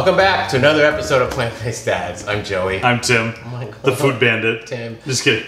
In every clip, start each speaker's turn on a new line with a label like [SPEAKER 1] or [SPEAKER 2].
[SPEAKER 1] Welcome back to another episode of Plant Based Dads. I'm Joey.
[SPEAKER 2] I'm Tim,
[SPEAKER 1] my God.
[SPEAKER 2] the food bandit.
[SPEAKER 1] Tim.
[SPEAKER 2] Just kidding.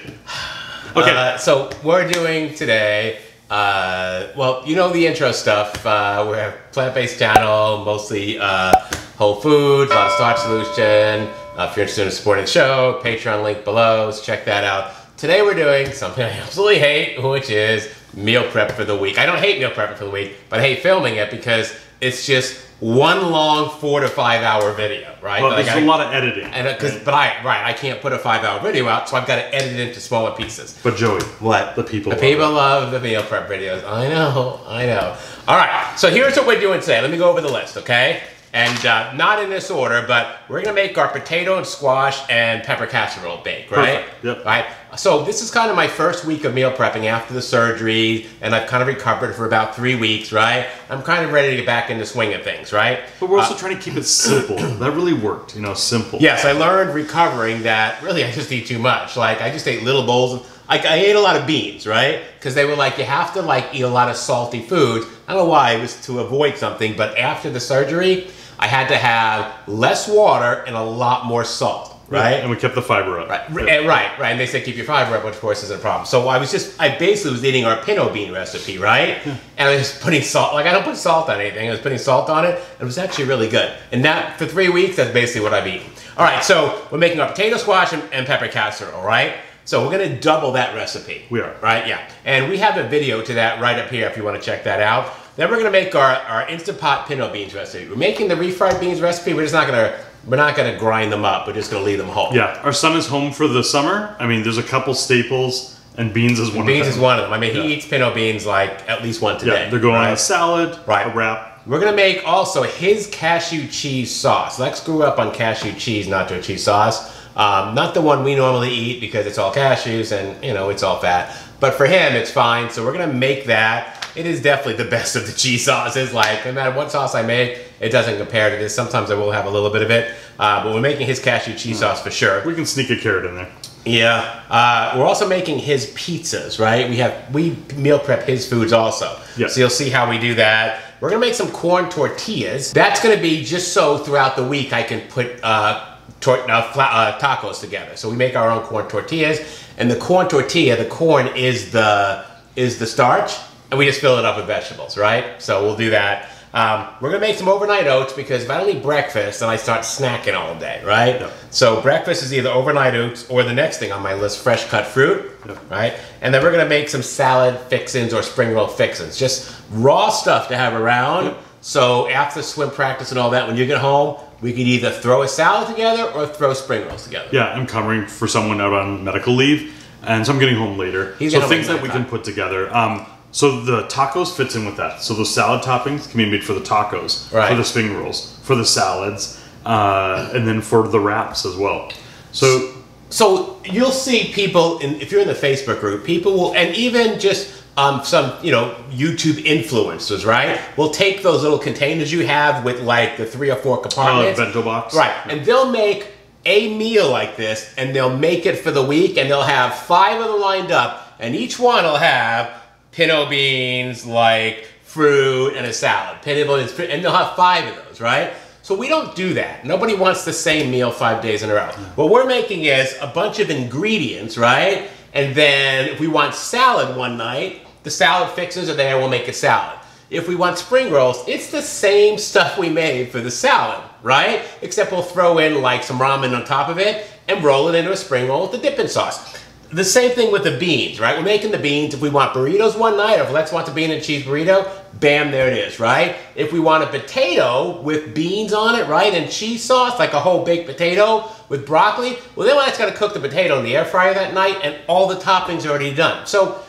[SPEAKER 2] Okay.
[SPEAKER 1] Uh, so we're doing today. Uh, well, you know the intro stuff. Uh, we have plant-based channel, mostly uh, whole foods, a lot of starch solution. Uh, if you're interested in supporting the show, Patreon link below. So check that out. Today we're doing something I absolutely hate, which is meal prep for the week. I don't hate meal prep for the week, but I hate filming it because it's just one long four to five hour video, right?
[SPEAKER 2] well,
[SPEAKER 1] Like,
[SPEAKER 2] there's
[SPEAKER 1] I-
[SPEAKER 2] a lot of editing.
[SPEAKER 1] and because, but I right, I can't put a five hour video out, so I've got to edit it into smaller pieces.
[SPEAKER 2] But Joey,
[SPEAKER 1] What?
[SPEAKER 2] The people
[SPEAKER 1] The
[SPEAKER 2] love
[SPEAKER 1] people love the meal prep videos. I know, I know. All right, so here's what we're doing today. Let me go over the list, okay? And uh, not in this order, but we're gonna make our potato and squash and pepper casserole bake, right?
[SPEAKER 2] Perfect, yep.
[SPEAKER 1] Right. So this is kind of my first week of meal prepping after the surgery, and I've kind of recovered for about three weeks, right? I'm kind of ready to get back into swing of things, right?
[SPEAKER 2] But we're
[SPEAKER 1] Uh,
[SPEAKER 2] also trying to keep it simple. that really worked, you know, simple.
[SPEAKER 1] Yes, I learned recovering that really I just eat too much. Like I just ate little bowls of. Like I ate a lot of beans, right? Because they were like you have to like eat a lot of salty foods. I don't know why it was to avoid something, but after the surgery, I had to have less water and a lot more salt, right?
[SPEAKER 2] And we kept the fiber up.
[SPEAKER 1] Right, and eh, right, right. And they said keep your fiber up, which of course isn't a problem. So I was just, I basically was eating our pinto bean recipe, right? And I was putting salt, like I don't put salt on anything. I was putting salt on it. and It was actually really good. And that, for three weeks, that's basically what I've eaten. All right, so we're making our potato squash and, and pepper casserole, right? So we're gonna double that recipe.
[SPEAKER 2] We are.
[SPEAKER 1] Right, yeah. And we have a video to that right up here if you wanna check that out. Then we're gonna make our, our Instant Pot pinto beans recipe. We're making the refried beans recipe, we're just not gonna, we're not gonna grind them up, we're just gonna leave them whole.
[SPEAKER 2] Yeah, our son is home for the summer. I mean, there's a couple staples, and beans is one
[SPEAKER 1] Beans
[SPEAKER 2] of
[SPEAKER 1] is
[SPEAKER 2] them.
[SPEAKER 1] one of them. I mean,
[SPEAKER 2] Yeah.
[SPEAKER 1] he eats pinto beans like at least one today.
[SPEAKER 2] Yeah, they're going on a salad,
[SPEAKER 1] Right.
[SPEAKER 2] a wrap.
[SPEAKER 1] We're gonna make also his cashew cheese sauce. Lex grew up on cashew cheese, nacho cheese sauce. Um, not the one we normally eat because it's all cashews and you know it's all fat. But for him, it's fine. So we're gonna make that. It is definitely the best of the cheese sauces. Like no matter what sauce I make, it doesn't compare to this. Sometimes I will have a little bit of it, uh, but we're making his cashew cheese sauce for sure.
[SPEAKER 2] We can sneak a carrot in there.
[SPEAKER 1] Yeah. Uh, we're also making his pizzas, right? We have we meal prep his foods also.
[SPEAKER 2] Yeah.
[SPEAKER 1] So you'll see how we do that. We're gonna make some corn tortillas. That's gonna be just so throughout the week I can put uh, uh, uh, tacos together. So we make our own corn tortillas, and the corn tortilla, the corn is the is the starch, and we just fill it up with vegetables, right? So we'll do that. Um, we're gonna make some overnight oats because if I don't eat breakfast, then I start snacking all day, right?
[SPEAKER 2] Yeah.
[SPEAKER 1] So breakfast is either overnight oats or the next thing on my list, fresh cut fruit, right? And then we're gonna make some salad fixins or spring roll fixins, just raw stuff to have around. So after swim practice and all that, when you get home, we could either throw a salad together or throw spring rolls together.
[SPEAKER 2] Yeah, I'm covering for someone out on medical leave, and so I'm getting home later.
[SPEAKER 1] He's
[SPEAKER 2] so things that we
[SPEAKER 1] at
[SPEAKER 2] can put together. Um, so the tacos fits in with that. So those salad toppings can be made for the tacos,
[SPEAKER 1] Right.
[SPEAKER 2] for the spring rolls, for the salads, uh, and then for the wraps as well. So
[SPEAKER 1] So you'll see people, in, if you're in the Facebook group, people will, and even just um, some, you know, YouTube influencers, right? Will take those little containers you have with like the three or four compartments.
[SPEAKER 2] bento box,
[SPEAKER 1] Right, and they'll make a meal like this, and they'll make it for the week, and they'll have five of them lined up, and each one will have pinto beans, like fruit, and a salad. Pinto beans, and they'll have five of those, right? So we don't do that. Nobody wants the same meal five days in a row. Mm. What we're making is a bunch of ingredients, right? And then if we want salad one night, the salad fixins are there, we'll make a salad. If we want spring rolls, it's the same stuff we made for the salad, right? Except we'll throw in like some ramen on top of it and roll it into a spring roll with the dipping sauce. The same thing with the beans, right? We're making the beans. If we want burritos one night, or if Lex wants a bean and cheese burrito, bam, there it is, right? If we want a potato with beans on it, right, and cheese sauce, like a whole baked potato with broccoli, well, then Lex got to cook the potato in the air fryer that night, and all the toppings are already done. So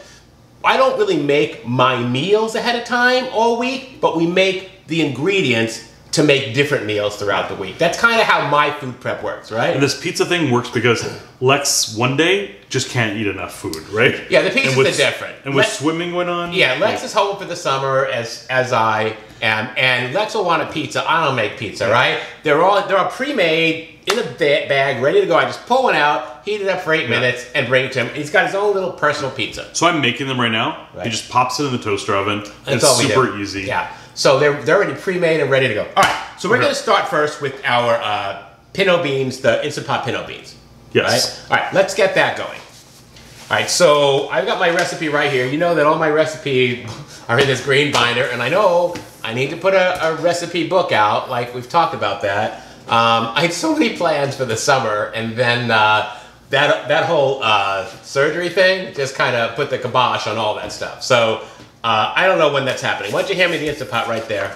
[SPEAKER 1] I don't really make my meals ahead of time all week, but we make the ingredients to make different meals throughout the week. That's kind of how my food prep works, right?
[SPEAKER 2] And this pizza thing works because Lex one day just can't eat enough food, right?
[SPEAKER 1] Yeah, the pizzas
[SPEAKER 2] with-
[SPEAKER 1] are different.
[SPEAKER 2] And with swimming going on,
[SPEAKER 1] Yeah, Lex
[SPEAKER 2] like,
[SPEAKER 1] is home for the summer as as I am, and Lex will want a pizza. I don't make pizza, right? They're all they're all pre-made in a ba- bag, ready to go. I just pull one out, heat it up for eight
[SPEAKER 2] Yeah.
[SPEAKER 1] minutes, and bring it to him. He's got his own little personal pizza.
[SPEAKER 2] So I'm making them right now.
[SPEAKER 1] Right.
[SPEAKER 2] He just pops it in the toaster oven.
[SPEAKER 1] That's
[SPEAKER 2] it's super easy.
[SPEAKER 1] Yeah. So they're, they're already pre-made and ready to go. All right, so we're
[SPEAKER 2] Okay.
[SPEAKER 1] going to start first with our uh, pinto beans, the Instant Pot pinto beans.
[SPEAKER 2] Yes.
[SPEAKER 1] Right? All right, let's get that going. All right, so I've got my recipe right here. You know that all my recipes are in this green binder, and I know I need to put a, a recipe book out, like we've talked about that. Um, I had so many plans for the summer, and then uh, that that whole uh, surgery thing just kind of put the kibosh on all that stuff. So uh, I don't know when that's happening. Why don't you hand me the Instant Pot right there?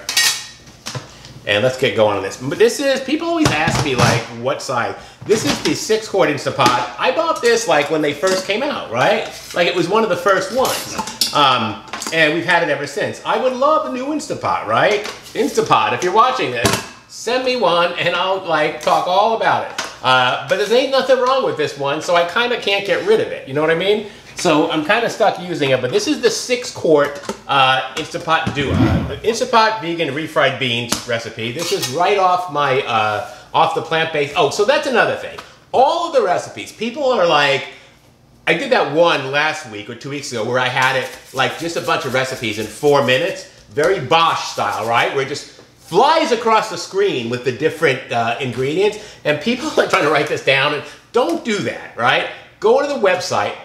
[SPEAKER 1] And let's get going on this. But this is, people always ask me like, what size? This is the six quart Instapot. I bought this like when they first came out, right? Like it was one of the first ones. Um, and we've had it ever since. I would love a new Instapot, right? Instapot, if you're watching this, send me one and I'll like talk all about it. Uh, but there ain't nothing wrong with this one, so I kind of can't get rid of it. You know what I mean? So I'm kind of stuck using it, but this is the six quart uh, Instapot Duo. The Instapot vegan refried beans recipe. This is right off my, uh, off the plant-based. Oh, so that's another thing. All of the recipes, people are like, I did that one last week or two weeks ago where I had it like just a bunch of recipes in four minutes, very Bosch style, right? Where it just flies across the screen with the different uh, ingredients, and people are trying to write this down. And don't do that, right? Go to the website,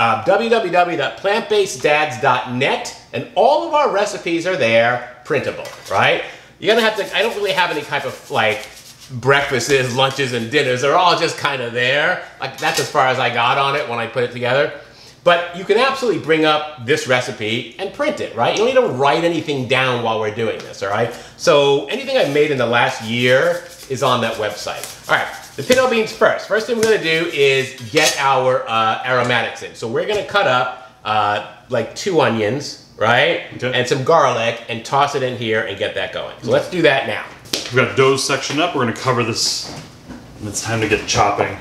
[SPEAKER 1] uh, www.plantbaseddads.net, and all of our recipes are there, printable, right? You're gonna have to. I don't really have any type of like breakfasts, lunches, and dinners. They're all just kind of there. Like that's as far as I got on it when I put it together. But you can absolutely bring up this recipe and print it, right? You don't need to write anything down while we're doing this, all right? So anything I've made in the last year is on that website. All right, the pinto beans first. First thing we're gonna do is get our uh, aromatics in. So we're gonna cut up uh, like two onions, right?
[SPEAKER 2] Okay.
[SPEAKER 1] And some garlic and toss it in here and get that going. So let's do that now.
[SPEAKER 2] We've got doughs section up. We're gonna cover this. And it's time to get chopping.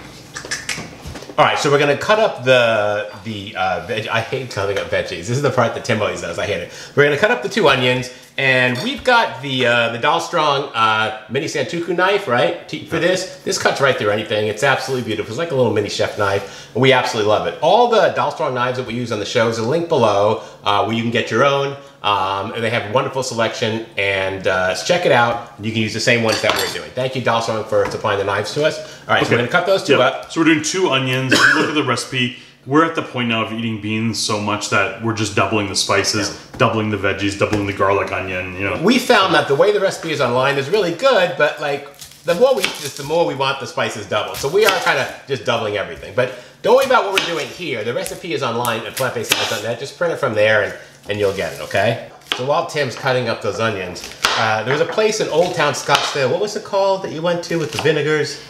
[SPEAKER 1] All right, so we're gonna cut up the the uh, veg. I hate cutting up veggies. This is the part that Tim always does. I hate it. We're gonna cut up the two onions, and we've got the uh, the Dalstrong uh, mini Santoku knife, right? For this, this cuts right through anything. It's absolutely beautiful. It's like a little mini chef knife, we absolutely love it. All the Dalstrong knives that we use on the show is a link below uh, where you can get your own. Um, and they have a wonderful selection, and uh, check it out. You can use the same ones that we're doing. Thank you, Dalstrong, for supplying the knives to us. All right, so we're gonna cut those two
[SPEAKER 2] Yeah.
[SPEAKER 1] up.
[SPEAKER 2] So we're doing two onions. Look at the recipe, we're at the point now of eating beans so much that we're just doubling the spices, doubling the veggies, doubling the garlic, onion. You know.
[SPEAKER 1] we found that the way the recipe is online is really good, but like the more we eat this, the more we want the spices doubled. So we are kind of just doubling everything. But don't worry about what we're doing here. The recipe is online at plantbaseddads.net. Just print it from there and, and you'll get it, okay? So while Tim's cutting up those onions, uh, there was a place in Old Town Scottsdale. What was it called that you went to with the vinegars?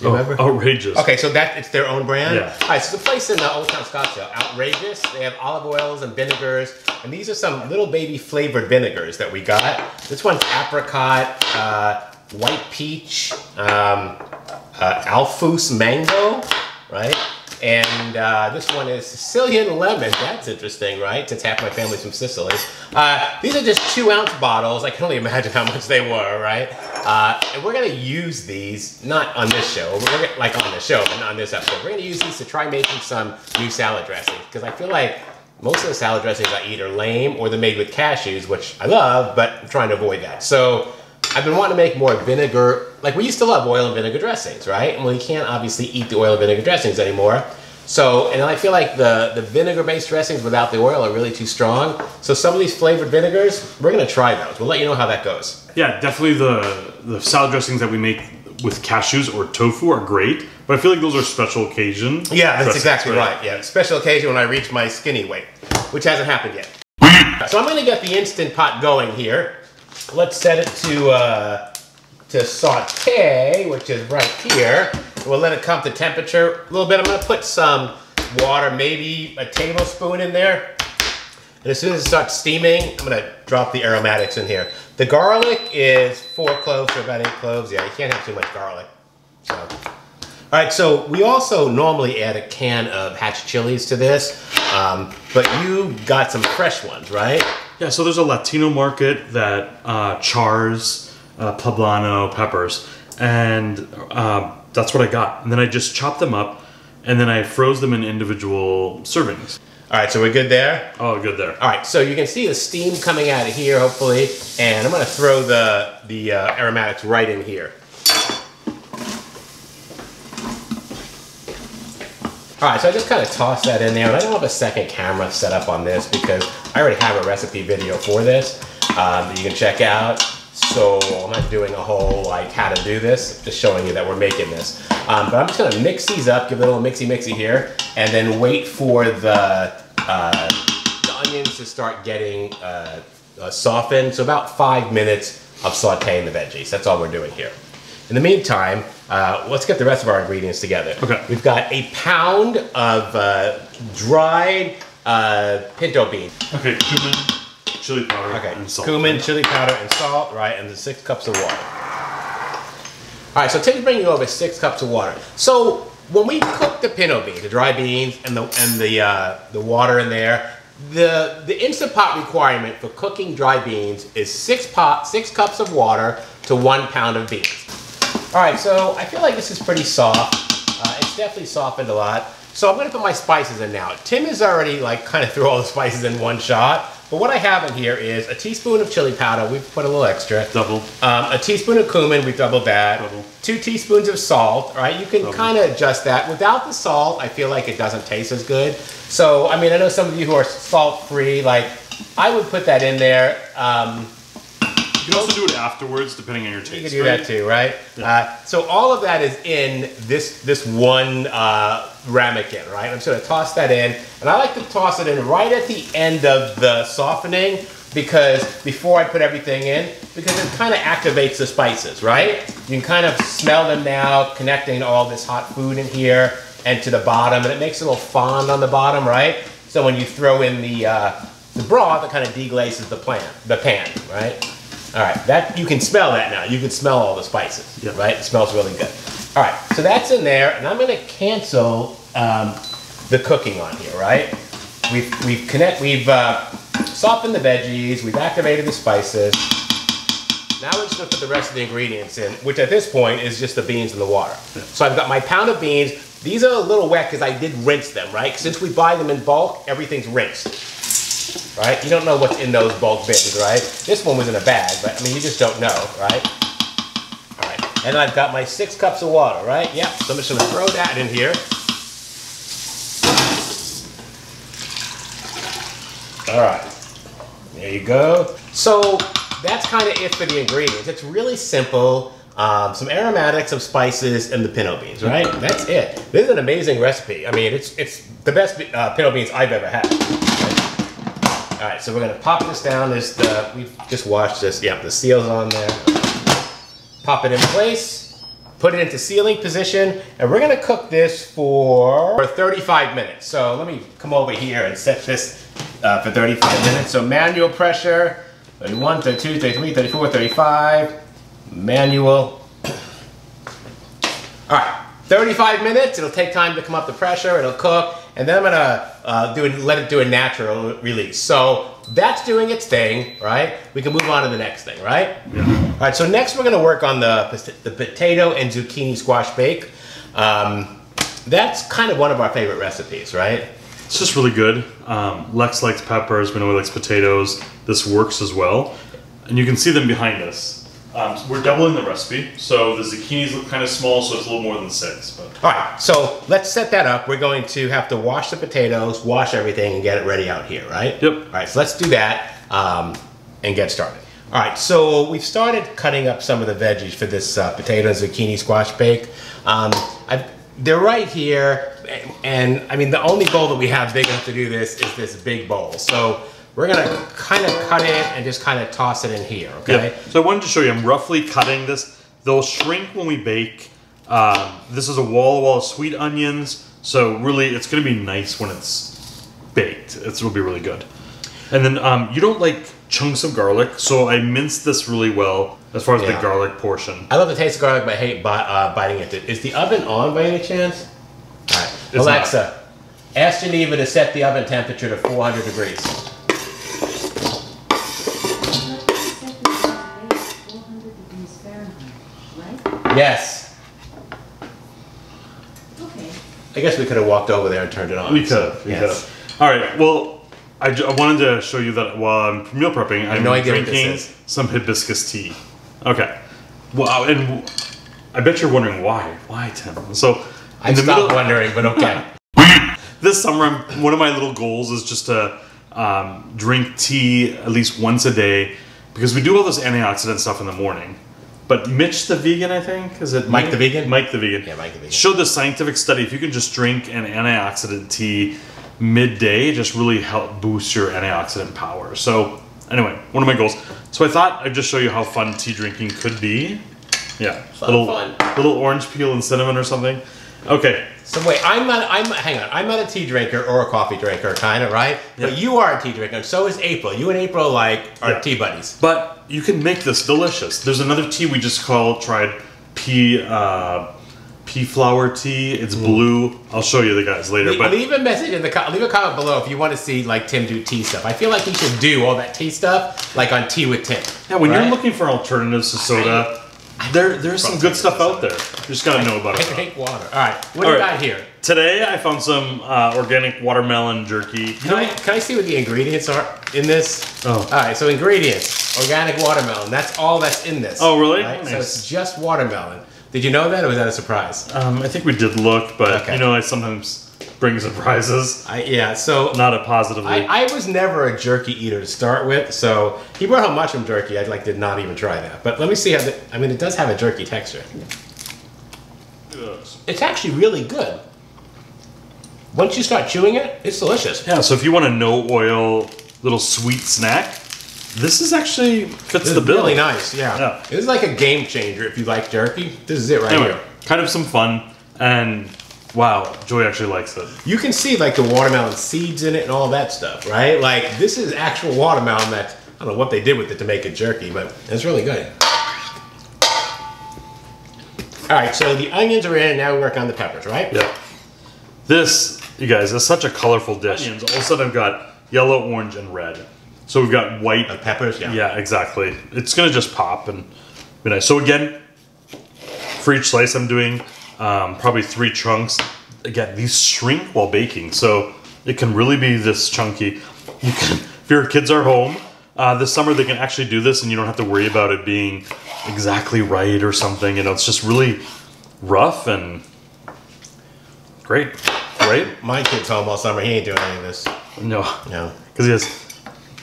[SPEAKER 1] Do you remember?
[SPEAKER 2] Outrageous.
[SPEAKER 1] Okay, so that it's their own brand.
[SPEAKER 2] Yeah.
[SPEAKER 1] All right, so the place in the Old Town Scottsdale, outrageous. They have olive oils and vinegars, and these are some little baby flavored vinegars that we got. This one's apricot, uh, white peach, um, uh, Alphus mango, right? And uh, this one is Sicilian lemon. That's interesting, right? Since half my family's from Sicily. Uh, these are just two ounce bottles. I can only imagine how much they were, right? Uh, and we're gonna use these, not on this show, gonna, like on the show, but not on this episode. We're gonna use these to try making some new salad dressings. Because I feel like most of the salad dressings I eat are lame or they're made with cashews, which I love, but I'm trying to avoid that. So I've been wanting to make more vinegar, like we used to love oil and vinegar dressings, right? And we can't obviously eat the oil and vinegar dressings anymore. So, and I feel like the, the vinegar-based dressings without the oil are really too strong. So some of these flavored vinegars, we're gonna try those. We'll let you know how that goes.
[SPEAKER 2] Yeah, definitely the the salad dressings that we make with cashews or tofu are great, but I feel like those are special occasion.
[SPEAKER 1] Yeah, that's exactly right. Yeah, special occasion when I reach my skinny weight, which hasn't happened yet. so I'm gonna get the instant pot going here. Let's set it to uh, to saute, which is right here. We'll let it come to temperature a little bit. I'm gonna put some water, maybe a tablespoon in there. And as soon as it starts steaming, I'm gonna drop the aromatics in here. The garlic is four cloves or about eight cloves. Yeah, you can't have too much garlic. So. All right, so we also normally add a can of hatch chilies to this, um, but you got some fresh ones, right?
[SPEAKER 2] Yeah, so there's a Latino market that uh, chars uh, poblano peppers, and uh, that's what I got. And then I just chopped them up, and then I froze them in individual servings.
[SPEAKER 1] All right, so we're good there.
[SPEAKER 2] Oh, good there.
[SPEAKER 1] All right, so you can see the steam coming out of here, hopefully, and I'm gonna throw the the uh, aromatics right in here. All right, so I just kind of toss that in there, and I don't have a second camera set up on this because I already have a recipe video for this um, that you can check out. So I'm not doing a whole like how to do this, just showing you that we're making this. Um, but I'm just gonna mix these up, give it a little mixy mixy here, and then wait for the, uh, the onions to start getting uh, uh, softened. So about five minutes of sauteing the veggies. That's all we're doing here. In the meantime, uh, let's get the rest of our ingredients together.
[SPEAKER 2] Okay.
[SPEAKER 1] We've got a pound of uh, dried uh, pinto beans.
[SPEAKER 2] Okay, cumin, chili powder,
[SPEAKER 1] Okay,
[SPEAKER 2] and salt.
[SPEAKER 1] cumin, chili powder, and salt, right, and the six cups of water. All right, so Tim's bringing over six cups of water. So when we cook the pinto beans, the dry beans, and the and the uh, the water in there, the the instant pot requirement for cooking dry beans is six pot six cups of water to one pound of beans. All right, so I feel like this is pretty soft. Uh, it's definitely softened a lot. So I'm gonna put my spices in now. Tim has already like kind of threw all the spices in one shot. But what I have in here is a teaspoon of chili powder. We've put a little extra.
[SPEAKER 2] Double.
[SPEAKER 1] Um, a teaspoon of cumin, we've doubled that.
[SPEAKER 2] Double.
[SPEAKER 1] Two teaspoons of salt, all right? You can kind of adjust that. Without the salt, I feel like it doesn't taste as good. So, I mean, I know some of you who are salt-free, like, I would put that in there. Um,
[SPEAKER 2] You can also do it afterwards, depending on your taste.
[SPEAKER 1] you can do
[SPEAKER 2] right?
[SPEAKER 1] that too, right?
[SPEAKER 2] Yeah.
[SPEAKER 1] Uh, so all of that is in this this one uh, ramekin, right? I'm just gonna toss that in, and I like to toss it in right at the end of the softening because before I put everything in, because it kind of activates the spices, right? You can kind of smell them now, connecting all this hot food in here and to the bottom, and it makes a little fond on the bottom, right? So when you throw in the uh, the broth, it kind of deglazes the pan, the pan, right? All right, that you can smell that now. You can smell all the spices,
[SPEAKER 2] Yeah.
[SPEAKER 1] right? It smells really good. All right, so that's in there, and I'm gonna cancel um, the cooking on here, right? We've we've connect we've uh, softened the veggies, we've activated the spices. Now we're just gonna put the rest of the ingredients in, which at this point is just the beans and the water. So I've got my pound of beans. These are a little wet because I did rinse them, right? Since we buy them in bulk, everything's rinsed right? You don't know what's in those bulk bins, right? This one was in a bag, but I mean, you just don't know, right? All right, and I've got my six cups of water, right? Yep, so I'm just gonna throw that in here. All right, there you go. So that's kind of it for the ingredients. It's really simple. Um, some aromatics, some spices, and the pinto beans, right? That's it. This is an amazing recipe. I mean, it's it's the best uh, pinto beans I've ever had. right? All right, so we're gonna pop this down. There's the we've just washed this. Yep, the seal's on there. Pop it in place. Put it into sealing position, and we're gonna cook this for 35 minutes. So let me come over here and set this uh, for 35 minutes. So manual pressure, 31, 32, 33, 34, 35. Manual. All right, 35 minutes. It'll take time to come up the pressure. It'll cook, and then I'm gonna uh, do it, let it do a natural release. So that's doing its thing, right? We can move on to the next thing, right?
[SPEAKER 2] Yeah.
[SPEAKER 1] All right. So next we're gonna work on the the potato and zucchini squash bake. Um, that's kind of one of our favorite recipes, right?
[SPEAKER 2] It's just really good. Um, Lex likes peppers, Minoy likes potatoes. This works as well. And you can see them behind us. Um, we're doubling the recipe. So the zucchinis look kind of small, so it's a little more than six. But
[SPEAKER 1] All right, so let's set that up. We're going to have to wash the potatoes, wash everything, and get it ready out here, right?
[SPEAKER 2] Yep.
[SPEAKER 1] All right, so let's do that um, and get started. All right, so we've started cutting up some of the veggies for this uh, potato and zucchini squash bake. Um, I've, they're right here, and, and I mean, the only bowl that we have big enough to do this is this big bowl. So we're gonna kind of cut it and just kind of toss it in here, okay?
[SPEAKER 2] Yep. So I wanted to show you, I'm roughly cutting this. They'll shrink when we bake. Um, this is a wall wall of sweet onions. So really, it's going to be nice when it's baked. It's, it'll be really good. And then um, you don't like chunks of garlic, so I minced this really well as far as
[SPEAKER 1] Yeah.
[SPEAKER 2] the garlic portion.
[SPEAKER 1] I love the taste of garlic, but I hate bi- uh, biting into it. Is the oven on by any chance? All right.
[SPEAKER 2] It's
[SPEAKER 1] Alexa, ask Geneva to set the oven temperature to 400 degrees.
[SPEAKER 3] 400 degrees Fahrenheit, right?
[SPEAKER 1] Yes.
[SPEAKER 3] Okay.
[SPEAKER 1] I guess we could have walked over there and turned it on.
[SPEAKER 2] We could have, we
[SPEAKER 1] yes.
[SPEAKER 2] All right. Well, I, I wanted to show you that while I'm meal prepping, I'm
[SPEAKER 1] no idea what this
[SPEAKER 2] drinking some hibiscus tea. Okay. Wow. And I bet you're wondering why. Why, Tim? So
[SPEAKER 1] I
[SPEAKER 2] in the
[SPEAKER 1] stopped
[SPEAKER 2] middle,
[SPEAKER 1] wondering, but okay.
[SPEAKER 2] this summer, I'm, one of my little goals is just to um, drink tea at least once a day because we do all this antioxidant stuff in the morning. But Mitch the vegan, I think, is it
[SPEAKER 1] Mic the Vegan?
[SPEAKER 2] Mic the Vegan.
[SPEAKER 1] Yeah, Mic the Vegan.
[SPEAKER 2] Showed the scientific study if you can just drink an antioxidant tea midday, just really help boost your antioxidant power. So anyway, one of my goals. So I thought I'd just show you how fun tea drinking could be. Yeah,
[SPEAKER 1] Fun,
[SPEAKER 2] little
[SPEAKER 1] fun.
[SPEAKER 2] little orange peel and cinnamon or something. Okay,
[SPEAKER 1] So wait, I'm not. I'm hang on. I'm not a tea drinker or a coffee drinker, kind of right. But you are a tea drinker, and so is April. You and April like are
[SPEAKER 2] Yeah.
[SPEAKER 1] tea buddies.
[SPEAKER 2] But you can make this delicious. There's another tea we just called tried pea uh, pea flower tea. It's blue. I'll show you the guys later.
[SPEAKER 1] Le-
[SPEAKER 2] But
[SPEAKER 1] leave a message in the co- leave a comment below if you want to see like Tim do tea stuff. I feel like he should do all that tea stuff like on Tea with Tim.
[SPEAKER 2] yeah, when
[SPEAKER 1] right?
[SPEAKER 2] you're looking for alternatives to soda, there there's some good stuff out there. You just gotta know about it.
[SPEAKER 1] I drink water. All right, what
[SPEAKER 2] All
[SPEAKER 1] do you
[SPEAKER 2] right.
[SPEAKER 1] got here?
[SPEAKER 2] Today I found some uh, organic watermelon jerky.
[SPEAKER 1] Can I, can I see what the ingredients are in this?
[SPEAKER 2] Oh.
[SPEAKER 1] All right, so ingredients: organic watermelon. That's all that's in this.
[SPEAKER 2] Oh, really?
[SPEAKER 1] Right? So it's just watermelon. Did you know that, or was that a surprise?
[SPEAKER 2] Um, I think we did look, but
[SPEAKER 1] Okay.
[SPEAKER 2] you know I sometimes bring surprises.
[SPEAKER 1] I, yeah. So
[SPEAKER 2] Not a positively.
[SPEAKER 1] I, I was never a jerky eater to start with, so he brought home mushroom jerky. I like did not even try that. But let me see how. The, I mean, it does have a jerky texture. It's actually really good. Once you start chewing it, it's delicious.
[SPEAKER 2] yeah, so if you want a no oil little sweet snack, this is actually fits
[SPEAKER 1] This
[SPEAKER 2] the bill.
[SPEAKER 1] really nice. Yeah.
[SPEAKER 2] Yeah.
[SPEAKER 1] This is like a game changer if you like jerky. This is it right
[SPEAKER 2] Anyway,
[SPEAKER 1] here.
[SPEAKER 2] kind of some fun, and wow, Joy actually likes it.
[SPEAKER 1] You can see like the watermelon seeds in it and all that stuff, right? Like this is actual watermelon that I don't know what they did with it to make it jerky, but it's really good. All right, so the onions are in. Now we work on the peppers, right?
[SPEAKER 2] Yeah. This, you guys, is such a colorful dish. Onions, all of a sudden I've got yellow, orange, and red. So we've got white.
[SPEAKER 1] The peppers, yeah.
[SPEAKER 2] Yeah, exactly. It's gonna just pop and be nice. So again, for each slice, I'm doing um, probably three chunks. Again, these shrink while baking, so it can really be this chunky. You can, if your kids are home uh, this summer, they can actually do this, and you don't have to worry about it being exactly right or something. You know, it's just really rough and great, right?
[SPEAKER 1] My kid's home all summer. He ain't doing any of this.
[SPEAKER 2] No,
[SPEAKER 1] No,
[SPEAKER 2] because he has,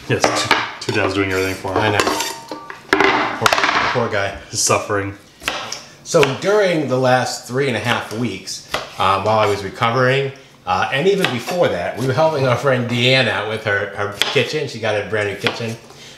[SPEAKER 2] he has two, two dads doing everything for him.
[SPEAKER 1] I know. Poor, poor guy.
[SPEAKER 2] He's suffering.
[SPEAKER 1] So during the last three and a half weeks, um, while I was recovering, uh, and even before that, we were helping our friend Deanne out with her, her kitchen. She got a brand new kitchen.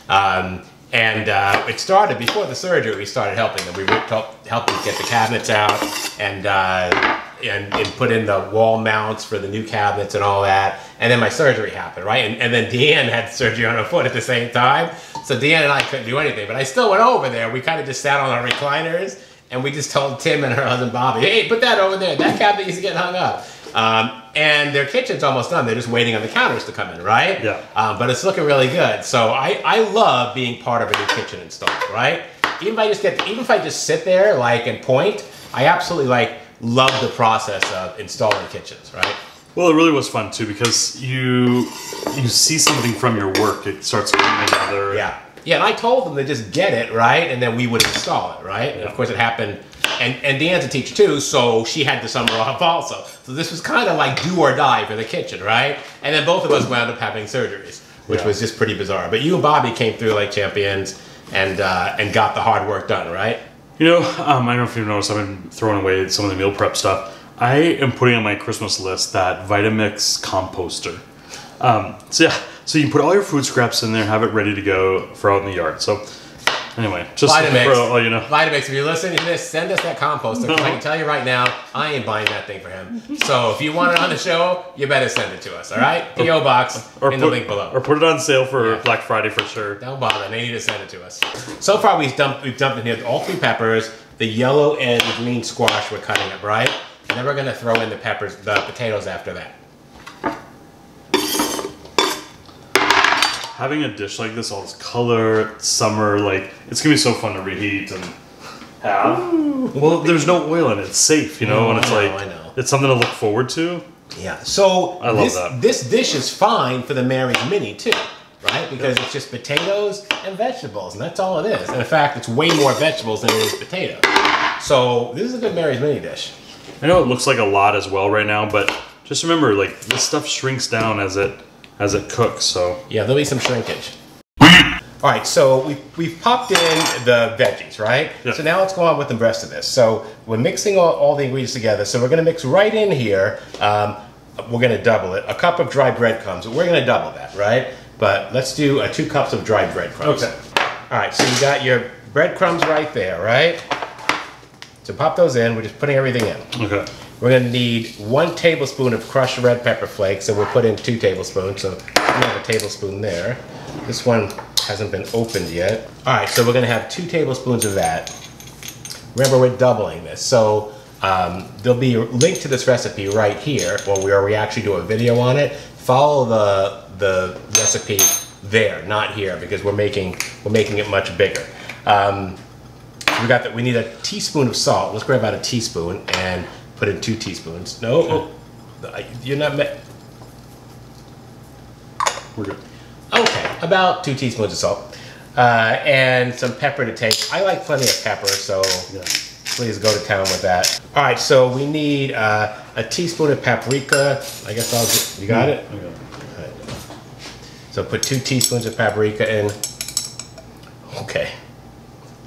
[SPEAKER 1] Um, and uh, it started before the surgery. We started helping them. We helped them get the cabinets out and, uh, and and put in the wall mounts for the new cabinets and all that. And then my surgery happened, right? And, and then Deanne had surgery on her foot at the same time. So Deanne and I couldn't do anything. But I still went over there. We kind of just sat on our recliners and we just told Tim and her husband Bobby, "Hey, put that over there. That cabinet is getting hung up." Um, and their kitchen's almost done. They're just waiting on the counters to come in, right?
[SPEAKER 2] Yeah.
[SPEAKER 1] Um, but it's looking really good. So I, I love being part of a new kitchen install, right? Even if I just get, even if I just sit there like and point, I absolutely like love the process of installing kitchens, right?
[SPEAKER 2] Well, it really was fun too because you you see something from your work. It starts coming together.
[SPEAKER 1] Yeah. Yeah, and I told them to just get it, right? And then we would install it, right? And of course it happened. And, and Deanne's a teacher too, so she had the summer off also. So this was kind of like do or die for the kitchen, right? And then both of us wound up having surgeries, which
[SPEAKER 2] Yeah.
[SPEAKER 1] was just pretty bizarre. But you and Bobby came through like champions and uh, and got the hard work done, right?
[SPEAKER 2] You know, um, I don't know if you've noticed, I've been throwing away some of the meal prep stuff. I am putting on my Christmas list that Vitamix composter. Um, so yeah, so you can put all your food scraps in there, have it ready to go for out in the yard. So anyway, just
[SPEAKER 1] Vitamix.
[SPEAKER 2] for all oh, you know.
[SPEAKER 1] Vitamix, if you're listening to this, send us that composter. 'cause I can tell you right now, I ain't buying that thing for him. So if you want it on the show, you better send it to us, all right? PO box
[SPEAKER 2] Or
[SPEAKER 1] in
[SPEAKER 2] put,
[SPEAKER 1] the link below.
[SPEAKER 2] or put it on sale for
[SPEAKER 1] Yeah.
[SPEAKER 2] Black Friday for sure.
[SPEAKER 1] Don't bother. They need to send it to us. So far, we've dumped we've dumped in here all three peppers, the yellow and the green squash we're cutting up, right? And then we're gonna throw in the peppers, the potatoes after that.
[SPEAKER 2] Having a dish like this, all this color, summer, like it's gonna be so fun to reheat and have. Well, there's no oil in it. It's safe, you know, and it's
[SPEAKER 1] I know,
[SPEAKER 2] like
[SPEAKER 1] I know.
[SPEAKER 2] it's something to look forward to.
[SPEAKER 1] Yeah. So
[SPEAKER 2] I love
[SPEAKER 1] this,
[SPEAKER 2] that.
[SPEAKER 1] this dish is fine for the Mary's Mini too, right? Because it's just potatoes and vegetables, and that's all it is. And in fact, it's way more vegetables than it is potatoes. So this is a good Mary's Mini dish.
[SPEAKER 2] I know it looks like a lot as well right now, but just remember, like this stuff shrinks down as it as it cooks. So
[SPEAKER 1] Yeah, there'll be some shrinkage. All right, so we've, we've popped in the veggies, right?
[SPEAKER 2] Yeah.
[SPEAKER 1] So now let's go on with the rest of this. So we're mixing all, all the ingredients together. So we're gonna mix right in here, um, we're gonna double it, a cup of dry breadcrumbs. We're gonna double that, right? But let's do uh, two cups of dried breadcrumbs.
[SPEAKER 2] Okay.
[SPEAKER 1] All right, so you got your breadcrumbs right there, right? So pop those in, we're just putting everything in.
[SPEAKER 2] okay,
[SPEAKER 1] We're gonna need one tablespoon of crushed red pepper flakes, so we'll put in two tablespoons, so we have a tablespoon there. This one hasn't been opened yet. All right, so we're gonna have two tablespoons of that. Remember, we're doubling this, so um, there'll be a link to this recipe right here, where we actually do a video on it. Follow the the recipe there, not here, because we're making we're making it much bigger. Um, we got that. We need a teaspoon of salt. Let's grab out a teaspoon and put in two teaspoons. No, oh, you're not. Me-
[SPEAKER 2] we're good.
[SPEAKER 1] okay, about two teaspoons of salt uh, and some pepper to taste. I like plenty of pepper, so
[SPEAKER 2] Yeah.
[SPEAKER 1] please go to town with that. All right, so we need uh, a teaspoon of paprika. I guess I'll. Get, you got it.
[SPEAKER 2] Okay.
[SPEAKER 1] So put two teaspoons of paprika in. Okay.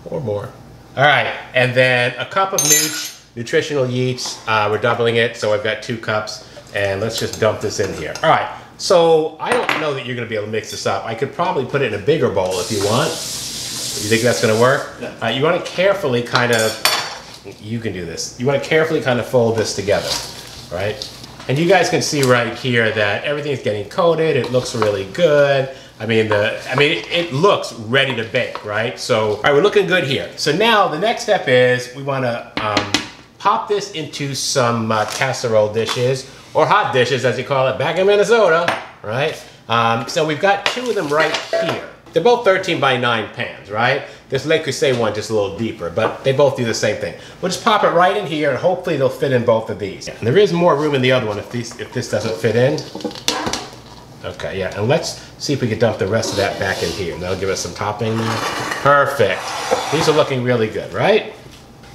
[SPEAKER 1] Or more. All right. And then a cup of nooch, nutritional yeast. Uh, we're doubling it, so I've got two cups. And let's just dump this in here. All right. So I don't know that you're going to be able to mix this up. I could probably put it in a bigger bowl if you want. You think that's going to work? Uh, you want to carefully kind of, you can do this. You want to carefully kind of fold this together, right? And you guys can see right here that everything's getting coated. It looks really good. I mean, the I mean, it, it looks ready to bake, right? So, all right, we're looking good here. So now the next step is we want to um, pop this into some uh, casserole dishes or hot dishes, as you call it, back in Minnesota, right? Um, so we've got two of them right here. They're both 13 by 9 pans, right? This Le Creuset one just a little deeper, but they both do the same thing. We'll just pop it right in here, and hopefully they'll fit in both of these. And there is more room in the other one if, these, if this doesn't fit in. Okay, yeah, and let's see if we can dump the rest of that back in here. That'll give us some topping. Perfect. These are looking really good, right?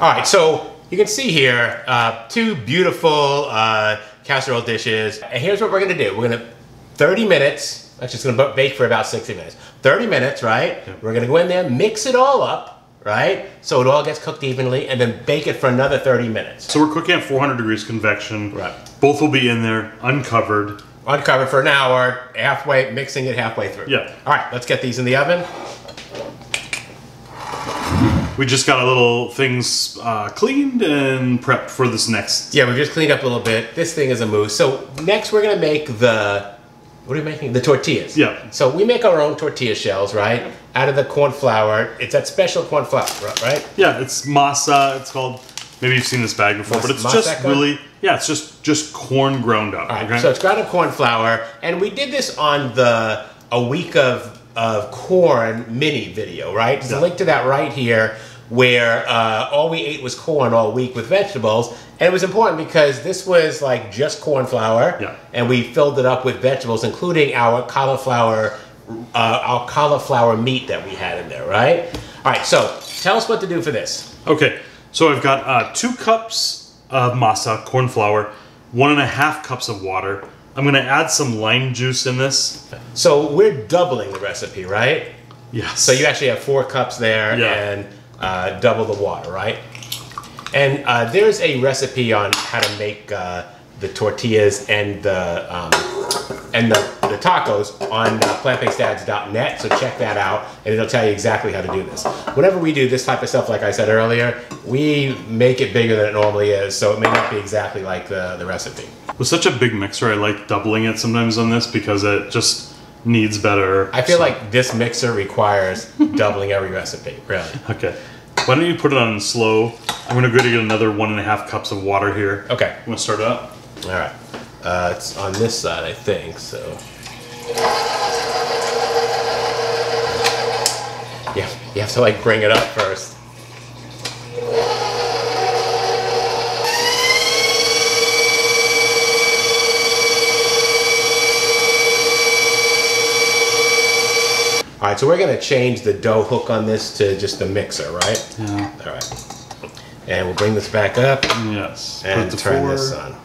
[SPEAKER 1] All right, so you can see here, uh, two beautiful uh, casserole dishes. And here's what we're gonna do. We're gonna, 30 minutes, actually it's gonna bake for about 60 minutes. 30 minutes, right? We're gonna go in there, mix it all up, right? So it all gets cooked evenly, and then bake it for another 30 minutes.
[SPEAKER 2] So we're cooking at 400 degrees convection.
[SPEAKER 1] Right.
[SPEAKER 2] Both will be in there, uncovered.
[SPEAKER 1] Uncovered for an hour, halfway, mixing it halfway through.
[SPEAKER 2] Yeah.
[SPEAKER 1] All right, let's get these in the oven.
[SPEAKER 2] We just got a little things uh, cleaned and prepped for this next.
[SPEAKER 1] Yeah, we've just cleaned up a little bit. This thing is a mousse. So next we're gonna make the, what are we making? The tortillas.
[SPEAKER 2] Yeah.
[SPEAKER 1] So we make our own tortilla shells, right? Out of the corn flour. It's that special corn flour, right?
[SPEAKER 2] Yeah, it's masa. It's called. Maybe you've seen this bag before,
[SPEAKER 1] Mas-
[SPEAKER 2] but it's just really yeah. It's just just corn ground up.
[SPEAKER 1] All right.
[SPEAKER 2] okay?
[SPEAKER 1] So it's ground up corn flour, and we did this on the a week of of corn mini video, right? There's a link to that right here, where uh, all we ate was corn all week with vegetables, and it was important because this was like just corn flour,
[SPEAKER 2] Yeah.
[SPEAKER 1] and we filled it up with vegetables, including our cauliflower, uh, our cauliflower meat that we had in there, right? All right. So tell us what to do for this.
[SPEAKER 2] Okay, so I've got uh, two cups of masa, corn flour, one and a half cups of water. I'm gonna add some lime juice in this.
[SPEAKER 1] So we're doubling the recipe, right?
[SPEAKER 2] Yes.
[SPEAKER 1] So you actually have four cups there
[SPEAKER 2] Yeah.
[SPEAKER 1] and uh, double the water, right? And uh, there's a recipe on how to make uh, the tortillas and the um, and the, the tacos on uh, plantbaseddads.net. So check that out, and it'll tell you exactly how to do this. Whenever we do this type of stuff, like I said earlier, we make it bigger than it normally is, so it may not be exactly like the, the recipe.
[SPEAKER 2] With such a big mixer, I like doubling it sometimes on this because it just needs better.
[SPEAKER 1] I feel like this mixer requires doubling every recipe, really.
[SPEAKER 2] Okay. Why don't you put it on slow? I'm gonna go to get another one and a half cups of water here.
[SPEAKER 1] Okay.
[SPEAKER 2] I'm gonna start it up.
[SPEAKER 1] All right. Uh, it's on this side, I think, so. Yeah, you have to like bring it up first. All right, so we're gonna change the dough hook on this to just the mixer, right?
[SPEAKER 2] Yeah.
[SPEAKER 1] All right. And we'll bring this back up.
[SPEAKER 2] Yes.
[SPEAKER 1] And turn this on.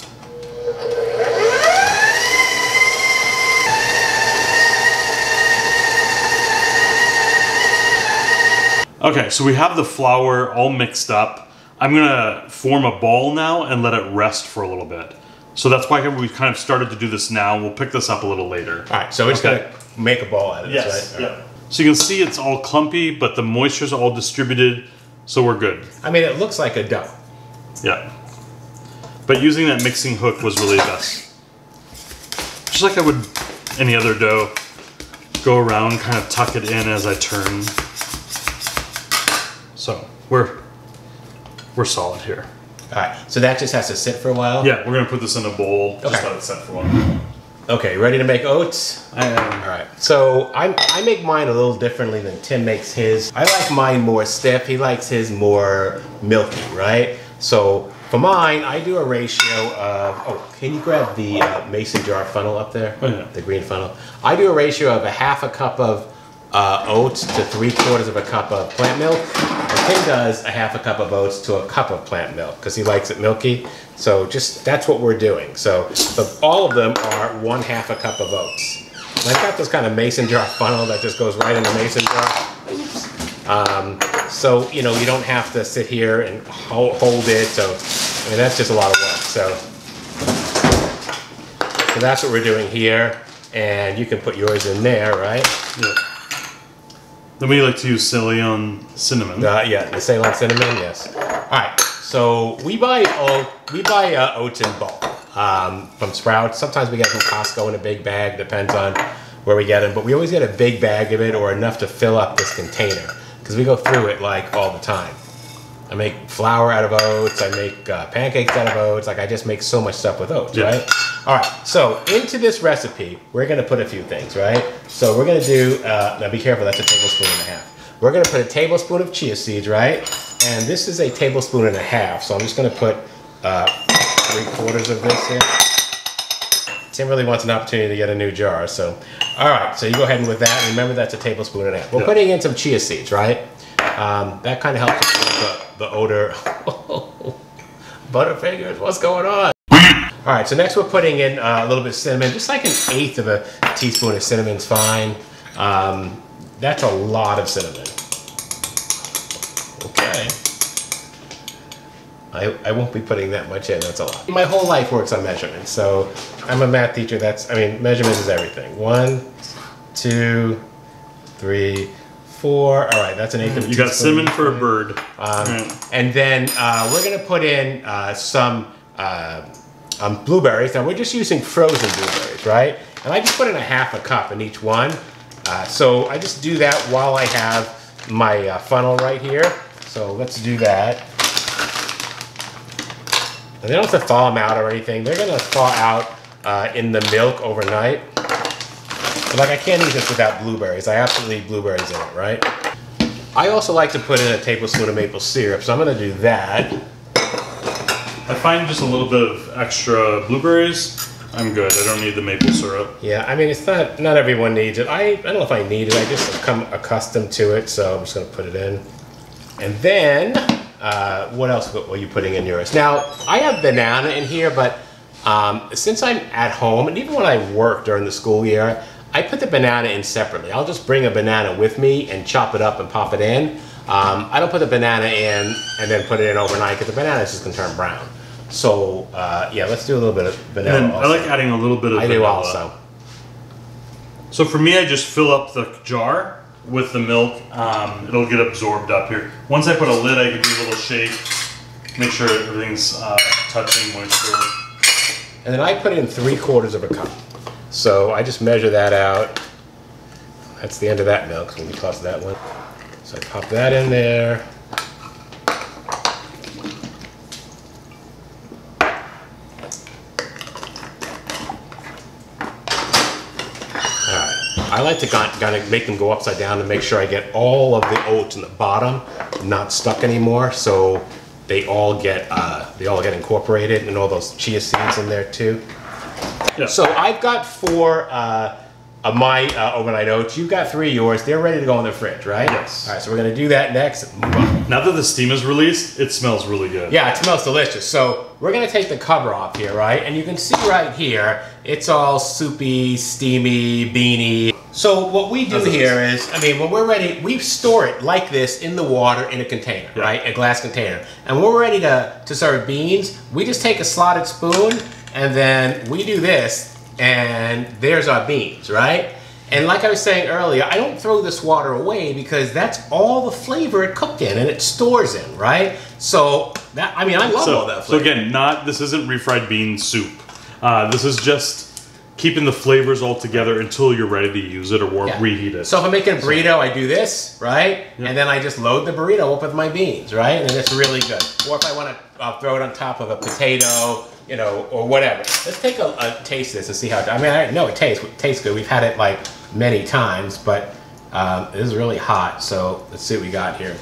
[SPEAKER 2] Okay, so we have the flour all mixed up. I'm gonna form a ball now and let it rest for a little bit. So that's why we've kind of started to do this now. We'll pick this up a little later.
[SPEAKER 1] All right, so we're just
[SPEAKER 2] Okay.
[SPEAKER 1] gonna make a ball out of this, right? All right.
[SPEAKER 2] Yeah. So you can see it's all clumpy, but the moisture's all distributed, so we're good.
[SPEAKER 1] I mean, it looks like a dough.
[SPEAKER 2] Yeah. But using that mixing hook was really the best. Just like I would any other dough, go around, kind of tuck it in as I turn. So we're we're solid here.
[SPEAKER 1] All right, so that just has to sit for a while.
[SPEAKER 2] Yeah, we're gonna put this in a bowl. Just
[SPEAKER 1] Okay.
[SPEAKER 2] let it set for a while.
[SPEAKER 1] Okay, ready to make oats? I am. All right. So I I make mine a little differently than Tim makes his. I like mine more stiff. He likes his more milky, right? So for mine, I do a ratio of. Oh, can you grab the uh, mason jar funnel up there?
[SPEAKER 2] Oh, yeah.
[SPEAKER 1] The green funnel. I do a ratio of a half a cup of uh, oats to three quarters of a cup of plant milk. And Tim does a half a cup of oats to a cup of plant milk because he likes it milky. So just that's what we're doing. So but all of them are one half a cup of oats. And I've got this kind of mason jar funnel that just goes right in the mason jar. Um, so you know you don't have to sit here and hold, hold it. So I mean that's just a lot of work. So so that's what we're doing here. And you can put yours in there, right?
[SPEAKER 2] Yeah. Then we like to use Ceylon cinnamon.
[SPEAKER 1] Uh, yeah, the Ceylon cinnamon, yes. All right, so we buy we buy uh, oats in bulk um, from Sprouts. Sometimes we get from Costco in a big bag, depends on where we get them. But we always get a big bag of it or enough to fill up this container because we go through it like all the time. I make flour out of oats. I make uh, pancakes out of oats. Like I just make so much stuff with oats,
[SPEAKER 2] Yeah.
[SPEAKER 1] right? All right. So into this recipe, we're gonna put a few things, right? So we're gonna do. Uh, now be careful. That's a tablespoon and a half. We're gonna put a tablespoon of chia seeds, right? And this is a tablespoon and a half. So I'm just gonna put uh, three quarters of this in. Tim really wants an opportunity to get a new jar. So, all right. So you go ahead and with that. Remember that's a tablespoon and a half. We're
[SPEAKER 2] Yeah.
[SPEAKER 1] putting in some chia seeds, right? Um, that kind of helps the, odor. Butterfingers, what's going on? All right, so next we're putting in uh, a little bit of cinnamon, just like an eighth of a teaspoon of cinnamon's fine. Um, that's a lot of cinnamon. Okay. I, I won't be putting that much in, that's a lot. My whole life works on measurements, so I'm a math teacher, that's, I mean, measurements is everything. One, two, three, four, all right, that's an eighth of a
[SPEAKER 2] You got
[SPEAKER 1] teaspoon.
[SPEAKER 2] cinnamon for a bird.
[SPEAKER 1] Um,
[SPEAKER 2] Right.
[SPEAKER 1] And then uh, we're gonna put in uh, some uh, um, blueberries. Now we're just using frozen blueberries, right? And I just put in a half a cup in each one. Uh, so I just do that while I have my uh, funnel right here. So let's do that. And they don't have to thaw them out or anything. They're gonna thaw out uh, in the milk overnight. But like I can't eat this without blueberries. I absolutely need blueberries in it, right? I also like to put in a tablespoon of maple syrup, so I'm gonna do that.
[SPEAKER 2] I find just a little bit of extra blueberries. I'm good. I don't need the maple syrup.
[SPEAKER 1] Yeah, I mean it's not not everyone needs it. I, I don't know if I need it. I just become accustomed to it, so I'm just gonna put it in. And then uh, what else were you putting in yours? Now I have banana in here, but um, since I'm at home and even when I work during the school year, I put the banana in separately. I'll just bring a banana with me and chop it up and pop it in. Um, I don't put the banana in and then put it in overnight because the banana is just gonna turn brown. So uh, yeah, let's do a little bit of vanilla.
[SPEAKER 2] And I like adding a little bit of
[SPEAKER 1] I do
[SPEAKER 2] vanilla.
[SPEAKER 1] also.
[SPEAKER 2] So for me, I just fill up the jar with the milk. Um, it'll get absorbed up here. Once I put a lid, I can do a little shake, make sure everything's uh, touching moisture.
[SPEAKER 1] And then I put in three quarters of a cup. So I just measure that out. That's the end of that milk, so we toss that one. So I pop that in there. I like to kind of make them go upside down to make sure I get all of the oats in the bottom not stuck anymore. So they all get uh, they all get incorporated and all those chia seeds in there too.
[SPEAKER 2] Yeah.
[SPEAKER 1] So I've got four uh, of my uh, overnight oats. You've got three of yours. They're ready to go in the fridge, right?
[SPEAKER 2] Yes.
[SPEAKER 1] All right, so we're gonna do that next.
[SPEAKER 2] Now that the steam is released, it smells really good.
[SPEAKER 1] Yeah, it smells delicious. So we're gonna take the cover off here, right? And you can see right here, it's all soupy, steamy, beany. So what we do here is, I mean, when we're ready, we store it like this in the water in a container,
[SPEAKER 2] Yeah.
[SPEAKER 1] right? A glass container. And when we're ready to, to serve beans, we just take a slotted spoon and then we do this and there's our beans, right? And like I was saying earlier, I don't throw this water away because that's all the flavor it cooked in and it stores in, right? So that I mean I love all
[SPEAKER 2] So,
[SPEAKER 1] that
[SPEAKER 2] so again, not this isn't refried bean soup. Uh, this is just keeping the flavors all together until you're ready to use it or warm,
[SPEAKER 1] Yeah.
[SPEAKER 2] reheat it.
[SPEAKER 1] So if I'm making a burrito, I do this, right?
[SPEAKER 2] Yeah.
[SPEAKER 1] And then I just load the burrito up with my beans, right? And it's really good. Or if I want to uh, throw it on top of a potato, you know, or whatever. Let's take a, a taste of this and see how. It, I mean, I know it tastes it tastes good. We've had it like many times, but um, it is really hot. So let's see what we got here.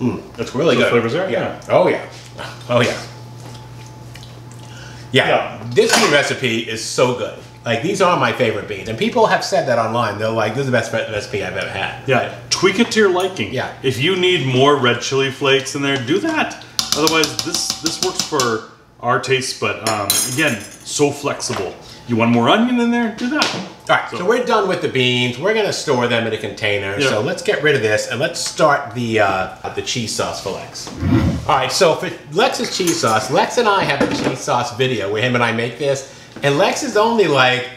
[SPEAKER 1] Mm, it's really
[SPEAKER 2] The
[SPEAKER 1] good.
[SPEAKER 2] flavors there?
[SPEAKER 1] Yeah. Oh yeah. Oh yeah. Yeah.
[SPEAKER 2] Yeah.
[SPEAKER 1] This bean recipe is so good. Like these are my favorite beans, and people have said that online. They're like, "This is the best re- recipe I've ever had."
[SPEAKER 2] yeah, tweak it to your liking.
[SPEAKER 1] Yeah.
[SPEAKER 2] If you need more red chili flakes in there, do that. Otherwise, this this works for our taste. But um, again, so flexible. You want more onion in there? Do that.
[SPEAKER 1] All right, so, we're done with the beans. We're gonna store them in a container.
[SPEAKER 2] Yeah.
[SPEAKER 1] So let's get rid of this and let's start the uh, the cheese sauce for Lex. All right, so for Lex's cheese sauce, Lex and I have a cheese sauce video where him and I make this, and Lex is only like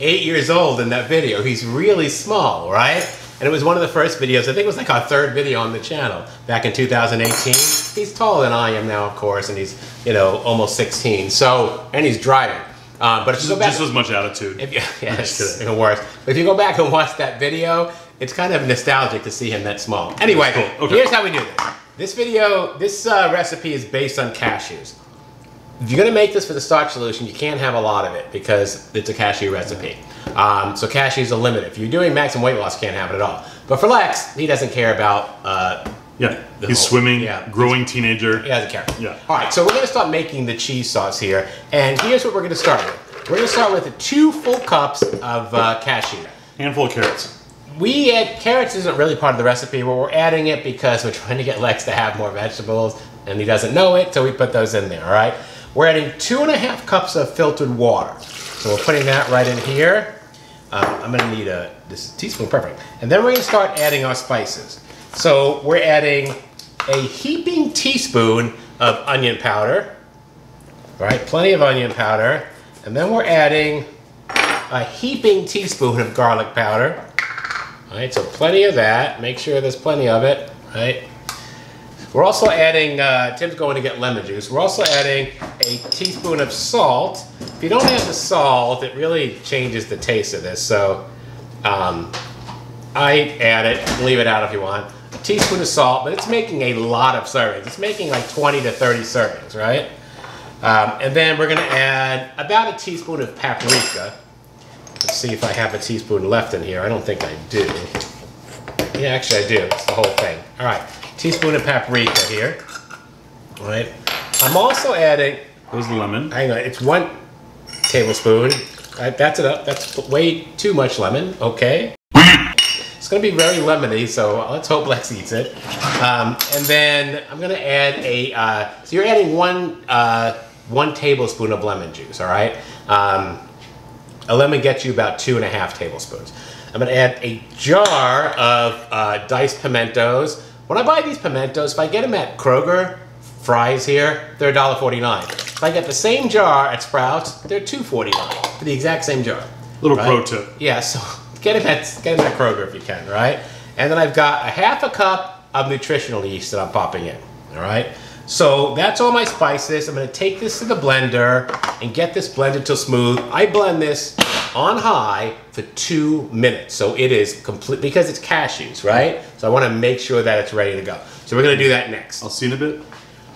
[SPEAKER 1] eight years old in that video. He's really small, right? And it was one of the first videos. I think it was like our third video on the channel back in 2018. He's taller than I am now, of course, and he's you know almost 16. So and he's driving. Uh, but if you go back,
[SPEAKER 2] Just as much attitude.
[SPEAKER 1] if you, yeah, it's even worse. But if you go back and watch that video, it's kind of nostalgic to see him that small. Anyway,
[SPEAKER 2] Cool. Okay.
[SPEAKER 1] here's how we do this. This video, this uh, recipe is based on cashews. If you're gonna make this for the starch solution, you can't have a lot of it because it's a cashew recipe. Um, so cashews are limited. If you're doing maximum weight loss, you can't have it at all. But for Lex, he doesn't care about. Uh,
[SPEAKER 2] Yeah,
[SPEAKER 1] The
[SPEAKER 2] he's
[SPEAKER 1] whole-
[SPEAKER 2] swimming,
[SPEAKER 1] yeah.
[SPEAKER 2] growing teenager.
[SPEAKER 1] he doesn't care.
[SPEAKER 2] Yeah.
[SPEAKER 1] All right, so we're gonna start making the cheese sauce here, and here's what we're gonna start with. We're gonna start with two full cups of uh, cashew.
[SPEAKER 2] Handful of carrots.
[SPEAKER 1] We add carrots isn't really part of the recipe, but we're adding it because we're trying to get Lex to have more vegetables, and he doesn't know it, so we put those in there. All right. We're adding two and a half cups of filtered water, so we're putting that right in here. Uh, I'm gonna need a this teaspoon, perfect. And then we're gonna start adding our spices. So we're adding a heaping teaspoon of onion powder. Right, plenty of onion powder, and then we're adding a heaping teaspoon of garlic powder. All right, so plenty of that. Make sure there's plenty of it, right? We're also adding, uh, Tim's going to get lemon juice. We're also adding a teaspoon of salt. If you don't have the salt, it really changes the taste of this. So um, I add it, leave it out if you want. Teaspoon of salt, but it's making a lot of servings. It's making like 20 to 30 servings, right? Um, and then we're gonna add about a teaspoon of paprika. Let's see if I have a teaspoon left in here. I don't think I do. Yeah, actually I do. It's the whole thing. All right, teaspoon of paprika here. All right. I'm also adding.
[SPEAKER 2] There's the lemon.
[SPEAKER 1] Hang on, it's one tablespoon. Right, that's enough. That's way too much lemon. Okay. It's gonna be very lemony, so let's hope Lex eats it. Um, and then I'm gonna add a. Uh, so you're adding one uh, one tablespoon of lemon juice. All right. Um, a lemon gets you about two and a half tablespoons. I'm gonna add a jar of uh, diced pimentos. When I buy these pimentos, if I get them at Kroger, Fry's here, they're $1.49. If I get the same jar at Sprouts, they're $2.49 for the exact same jar.
[SPEAKER 2] Little
[SPEAKER 1] right?
[SPEAKER 2] pro tip.
[SPEAKER 1] Yeah, so get it at get it at Kroger if you can, right? And then I've got a half a cup of nutritional yeast that I'm popping in. All right. So that's all my spices. I'm gonna take this to the blender and get this blended till smooth. I blend this on high for two minutes. So it is complete because it's cashews, right? So I want to make sure that it's ready to go. So we're gonna do that next.
[SPEAKER 2] I'll see you in a bit.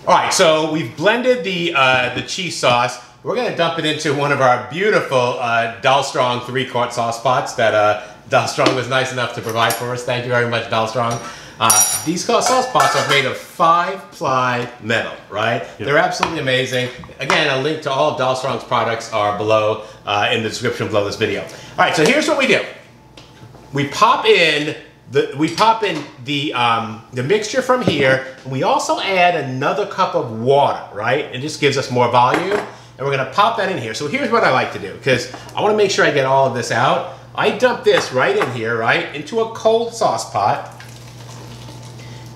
[SPEAKER 1] All right, so we've blended the uh, the cheese sauce. We're gonna dump it into one of our beautiful uh, Dalstrong three quart sauce pots that uh, Dalstrong was nice enough to provide for us. Thank you very much, Dalstrong. Uh, these sauce pots are made of five ply metal, right? They're absolutely amazing. Again, a link to all of Dalstrong's products are below uh, in the description below this video. All right, so here's what we do. We pop in the we pop in the um, the mixture from here. And we also add another cup of water, right? It just gives us more volume. And we're gonna pop that in here. So here's what I like to do, because I wanna make sure I get all of this out. I dump this right in here, right, into a cold sauce pot.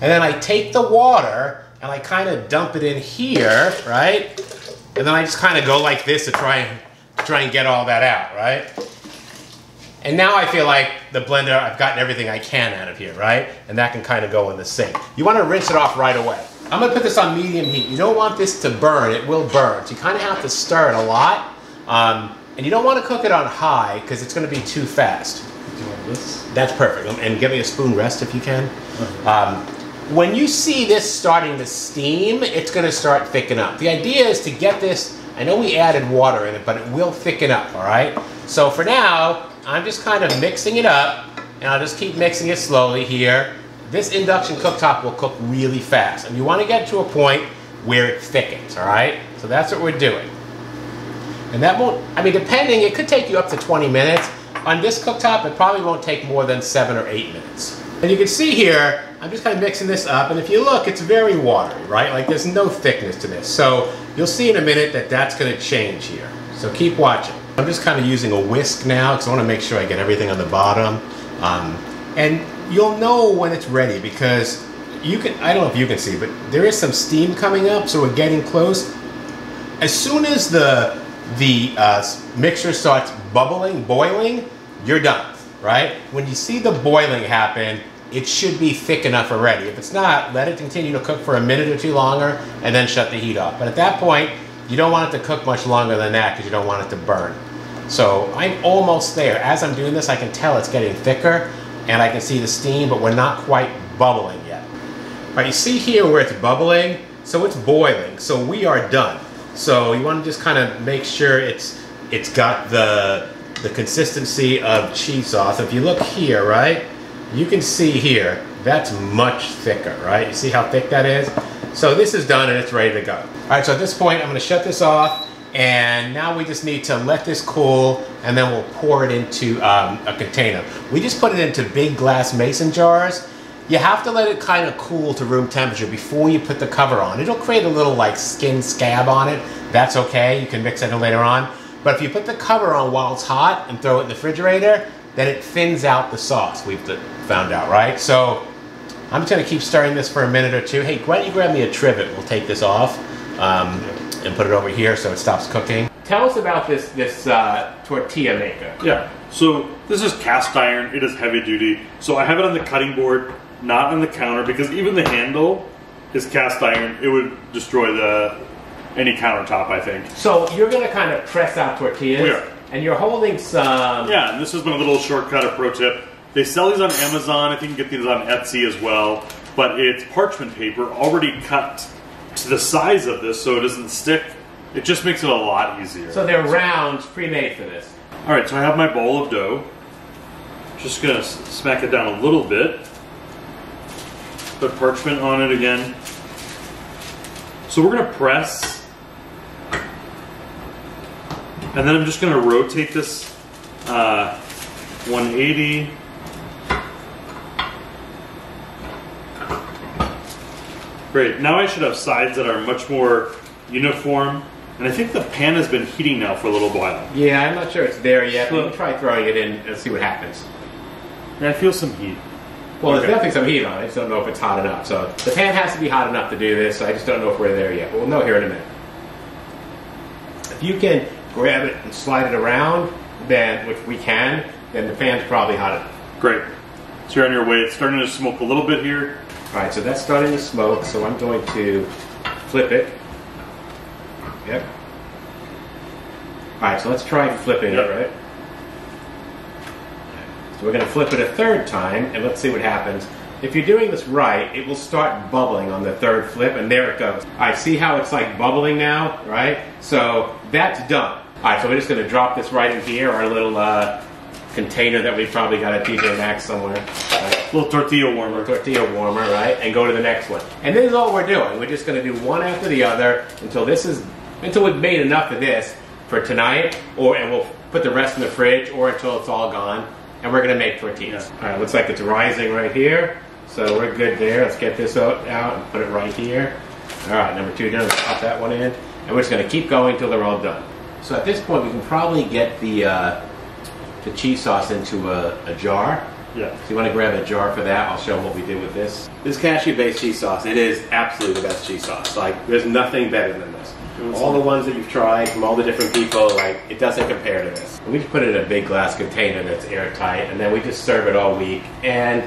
[SPEAKER 1] And then I take the water and I kind of dump it in here, right? And then I just kind of go like this to try and try and get all that out, right? And now I feel like the blender, I've gotten everything I can out of here, right? And that can kind of go in the sink. You want to rinse it off right away. I'm gonna put this on medium heat. You don't want this to burn, it will burn. So you kind of have to stir it a lot. Um, and you don't want to cook it on high because it's gonna be too fast.
[SPEAKER 2] Do you want this?
[SPEAKER 1] That's perfect. And give me a spoon rest if you can. Um, when you see this starting to steam, it's going to start thicken up. The idea is to get this, I know we added water in it, but it will thicken up, all right? So for now, I'm just kind of mixing it up, and I'll just keep mixing it slowly here. This induction cooktop will cook really fast, and you want to get to a point where it thickens, all right? So that's what we're doing. And that won't, I mean, depending, it could take you up to 20 minutes. On this cooktop, it probably won't take more than seven or eight minutes. And you can see here, I'm just kind of mixing this up, and if you look, it's very watery, right? Like there's no thickness to this. So you'll see in a minute that that's gonna change here. So keep watching. I'm just kind of using a whisk now, because I wanna make sure I get everything on the bottom. Um, and you'll know when it's ready, because you can, I don't know if you can see, but there is some steam coming up, so we're getting close. As soon as the the uh, mixture starts bubbling, boiling, you're done, right? When you see the boiling happen, it should be thick enough already. If it's not, let it continue to cook for a minute or two longer and then shut the heat off. But at that point, you don't want it to cook much longer than that because you don't want it to burn. So I'm almost there. As I'm doing this, I can tell it's getting thicker and I can see the steam, but we're not quite bubbling yet. Right, you see here where it's bubbling? So it's boiling, so we are done. So you want to just kind of make sure it's it's got the the consistency of cheese sauce. If you look here, right, you can see here that's much thicker, right? You see how thick that is? So this is done and it's ready to go. All right, so at this point I'm going to shut this off and now we just need to let this cool and then we'll pour it into um, a container. We just put it into big glass mason jars you have to let it kind of cool to room temperature before you put the cover on. It'll create a little like skin scab on it. That's okay, you can mix it in later on. But if you put the cover on while it's hot and throw it in the refrigerator, then it thins out the sauce, we've found out, right? So I'm just gonna keep stirring this for a minute or two. Hey, why don't you grab me a trivet? We'll take this off um, and put it over here so it stops cooking. Tell us about this, this uh, tortilla maker.
[SPEAKER 2] Yeah. So this is cast iron. It is heavy duty. So I have it on the cutting board, not on the counter, because even the handle is cast iron. It would destroy the any countertop. I think.
[SPEAKER 1] So you're gonna kind of press out tortillas.
[SPEAKER 2] We are.
[SPEAKER 1] And you're holding some.
[SPEAKER 2] Yeah, and this has been a little shortcut, or pro tip. They sell these on Amazon. I think you can get these on Etsy as well. But it's parchment paper already cut to the size of this, so it doesn't stick. It just makes it a lot easier.
[SPEAKER 1] So they're rounds, pre-made for this.
[SPEAKER 2] All right, so I have my bowl of dough. Just gonna smack it down a little bit. Put parchment on it again. So we're gonna press, and then I'm just gonna rotate this uh, 180. Great. Now I should have sides that are much more uniform. And I think the pan has been heating now for a little while.
[SPEAKER 1] Yeah, I'm not sure it's there yet. But we'll try throwing it in and see what happens.
[SPEAKER 2] And I feel some heat.
[SPEAKER 1] Well, there's
[SPEAKER 2] Okay.
[SPEAKER 1] definitely some heat on it. I just don't know if it's hot enough. So the pan has to be hot enough to do this. So I just don't know if we're there yet. But we'll know here in a minute. If you can grab it and slide it around, then which we can, then the pan's probably hot enough.
[SPEAKER 2] Great. So you're on your way. It's starting to smoke a little bit here.
[SPEAKER 1] All right, so that's starting to smoke. So I'm going to flip it. Yep. All right, so let's try flipping
[SPEAKER 2] Yep.
[SPEAKER 1] it, right? So we're going to flip it a third time, and let's see what happens. If you're doing this right, it will start bubbling on the third flip, and there it goes. Right, see how it's like bubbling now, right? So that's done. All right, so we're just going to drop this right in here, our little uh, container that we probably got at TJ Maxx somewhere. Right?
[SPEAKER 2] Little tortilla warmer.
[SPEAKER 1] tortilla warmer, right? And go to the next one. And this is all we're doing. We're just going to do one after the other until this is until we've made enough of this for tonight, or and we'll put the rest in the fridge, or until it's all gone. And we're going to make tortillas.
[SPEAKER 2] Yeah.
[SPEAKER 1] All right, looks like it's rising right here, so we're good there. Let's get this out, out and put it right here. All right, number two done. Let's pop that one in, and we're just going to keep going until they're all done. So at this point, we can probably get the uh, the cheese sauce into a, a jar.
[SPEAKER 2] Yeah.
[SPEAKER 1] So you want to grab a jar for that? I'll show them what we did with this. This cashew-based cheese sauce, it is absolutely the best cheese sauce. Like, there's nothing better than this. All the ones that you've tried from all the different people, like, it doesn't compare to this. We just put it in a big glass container that's airtight, and then we just serve it all week. And